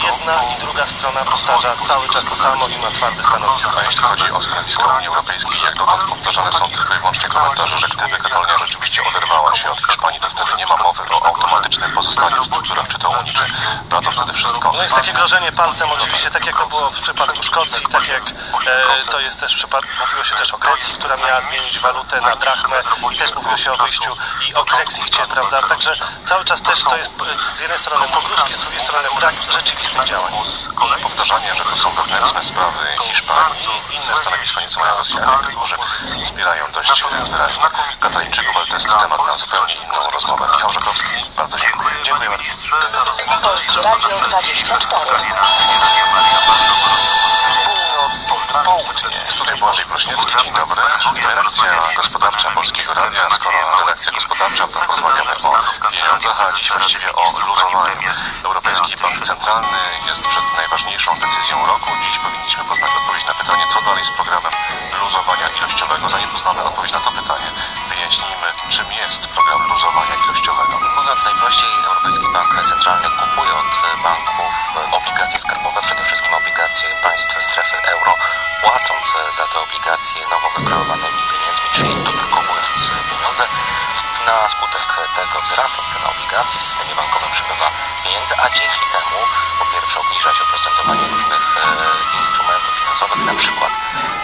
jedna i druga strona powtarza cały czas to samo i ma twarde stanowisko. A jeśli chodzi o stanowisko Unii Europejskiej, jak dotąd powtarzane są tylko i wyłącznie komentarze, że gdyby Katalonia rzeczywiście oderwała się od Hiszpanii, to wtedy nie ma mowy o automatycznym pozostaniu w strukturach czy to Unii, czy NATO wtedy wszystko. No jest takie grożenie palcem oczywiście, tak jak to było w przypadku Szkocji, tak jak e, to jest też przypadek, mówiło się też o Grecji, która miała zmienić walutę na drachmę i też mówiło się o wyjściu i o Grexicie, prawda? Także cały czas też to jest e, z jednej strony pogróżki, z drugiej strony brak rzeczywistych działań. I powtarzanie, że to są wewnętrzne sprawy Hiszpanii i inne stanowisko nieco mają Rosjanie, którzy wspierają dość wyraźnie Katalińczyków, ale to jest temat na zupełnie inną rozmowę. Michał Żakowski, bardzo dziękuję. Dziękuję bardzo. Polskie Radio 24. Południe. Studia Błażej Prośniewski, dzień dobry. Redakcja gospodarcza Polskiego Radia. Skoro redakcja gospodarcza, to porozmawiamy o pieniądzach, a dziś właściwie o luzowaniu. Europejski Bank Centralny jest przed najważniejszą decyzją roku. Dziś powinniśmy poznać odpowiedź na pytanie, co dalej z programem luzowania ilościowego. Zanim poznamy odpowiedź na to pytanie, wyjaśnijmy, czym jest program luzowania ilościowego. Mówiąc najprościej, Europejski Bank Centralny kupuje od banków obligacje skarbowe, przede wszystkim obligacje państw strefy euro, płacąc za te obligacje nowo wykreowanymi pieniędzmi, czyli dodrukując pieniądze. Na skutek tego wzrasta cena obligacji, w systemie bankowym przybywa pieniędzy, a dzięki temu po pierwsze obniża się oprocentowanie różnych e, instrumentów finansowych, na przykład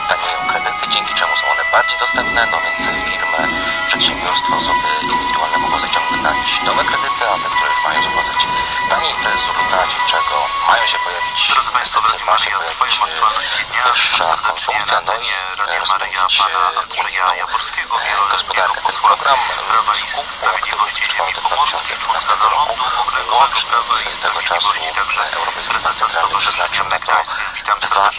tanieją kredyty, dzięki czemu są one bardziej dostępne, no więc firmy, przedsiębiorstwa, osoby indywidualne mogą zaciągnąć nowe kredyty, a te, które już mają spłacać taniej kredytów, na razie czego mają się pojawić inwestycje, ma się pojawić wyższa konsumpcja, no i e, rozpędzić e, unijną gospodarkę. Ten program skupu aktywów trwał do 2015 roku. Łącznie z tego czasu Europejski Bank Centralny przeznaczył na to 2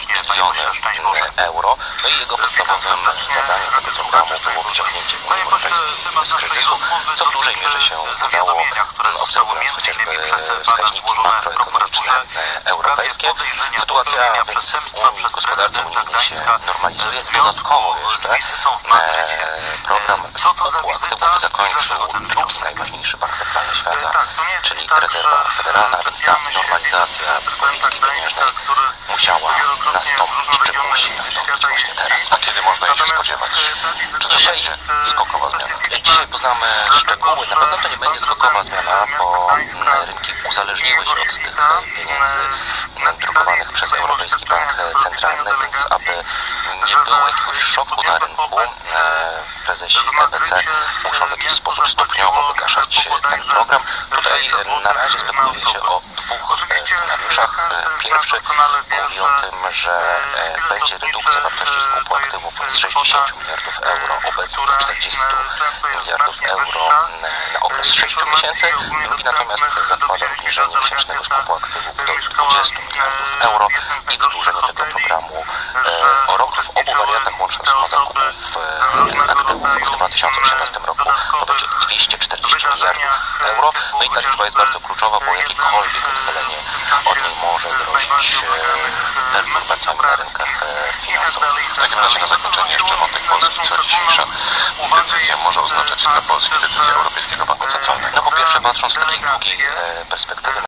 biliony euro. No i jego podstawowym zadaniem tego programu było wyciągnięcie Unii Europejskiej z kryzysu, co w dużej mierze się udało, obserwując chociażby wskaźniki makroekonomiczne europejskie. Sytuacja Unii, w gospodarce unijnej się normalizuje. Dodatkowo jeszcze e, program skupu aktywów zakończył drugi najważniejszy bank centralny świata, czyli rezerwa federalna, więc ta normalizacja polityki pieniężnej musiała nastąpić, czy musi nastąpić właśnie teraz. A kiedy można jej się spodziewać? Czy to Dzisiaj będzie skokowa zmiana. Dzisiaj poznamy szczegóły. Na pewno to nie będzie skokowa zmiana, bo mm, rynki uzależniły się od tych e, pieniędzy drukowanych przez Europejski Bank Centralny, więc aby nie było jakiegoś szoku na rynku, e, prezesi EBC muszą w jakiś sposób stopniowo wygaszać ten program. Tutaj e, na razie spekuluje się o dwóch e, scenariuszach. E, Pierwszy mówi o tym, że e, będzie redukcja wartości skupu aktywów z 60 miliardów euro obecnie do 40 miliardów euro e, na okres 6 miesięcy. Drugi natomiast zakłada obniżenie miesięcznego skupu aktywów do 20 miliardów euro i wydłużenie tego programu e, o rok. W obu wariantach łączna suma zakupów e, aktywów w 2018 roku to będzie 240 miliardów euro. No i ta liczba jest bardzo kluczowa, bo jakiekolwiek odchylenie od niej może grozić e, perturbacjami na rynkach e, finansowych. W takim razie na zakończenie jeszcze wątek Polski. Co dzisiejsza decyzja może oznaczać dla Polski, decyzja Europejskiego Banku Centralnego? No po pierwsze patrząc w takiej długiej e, perspektywie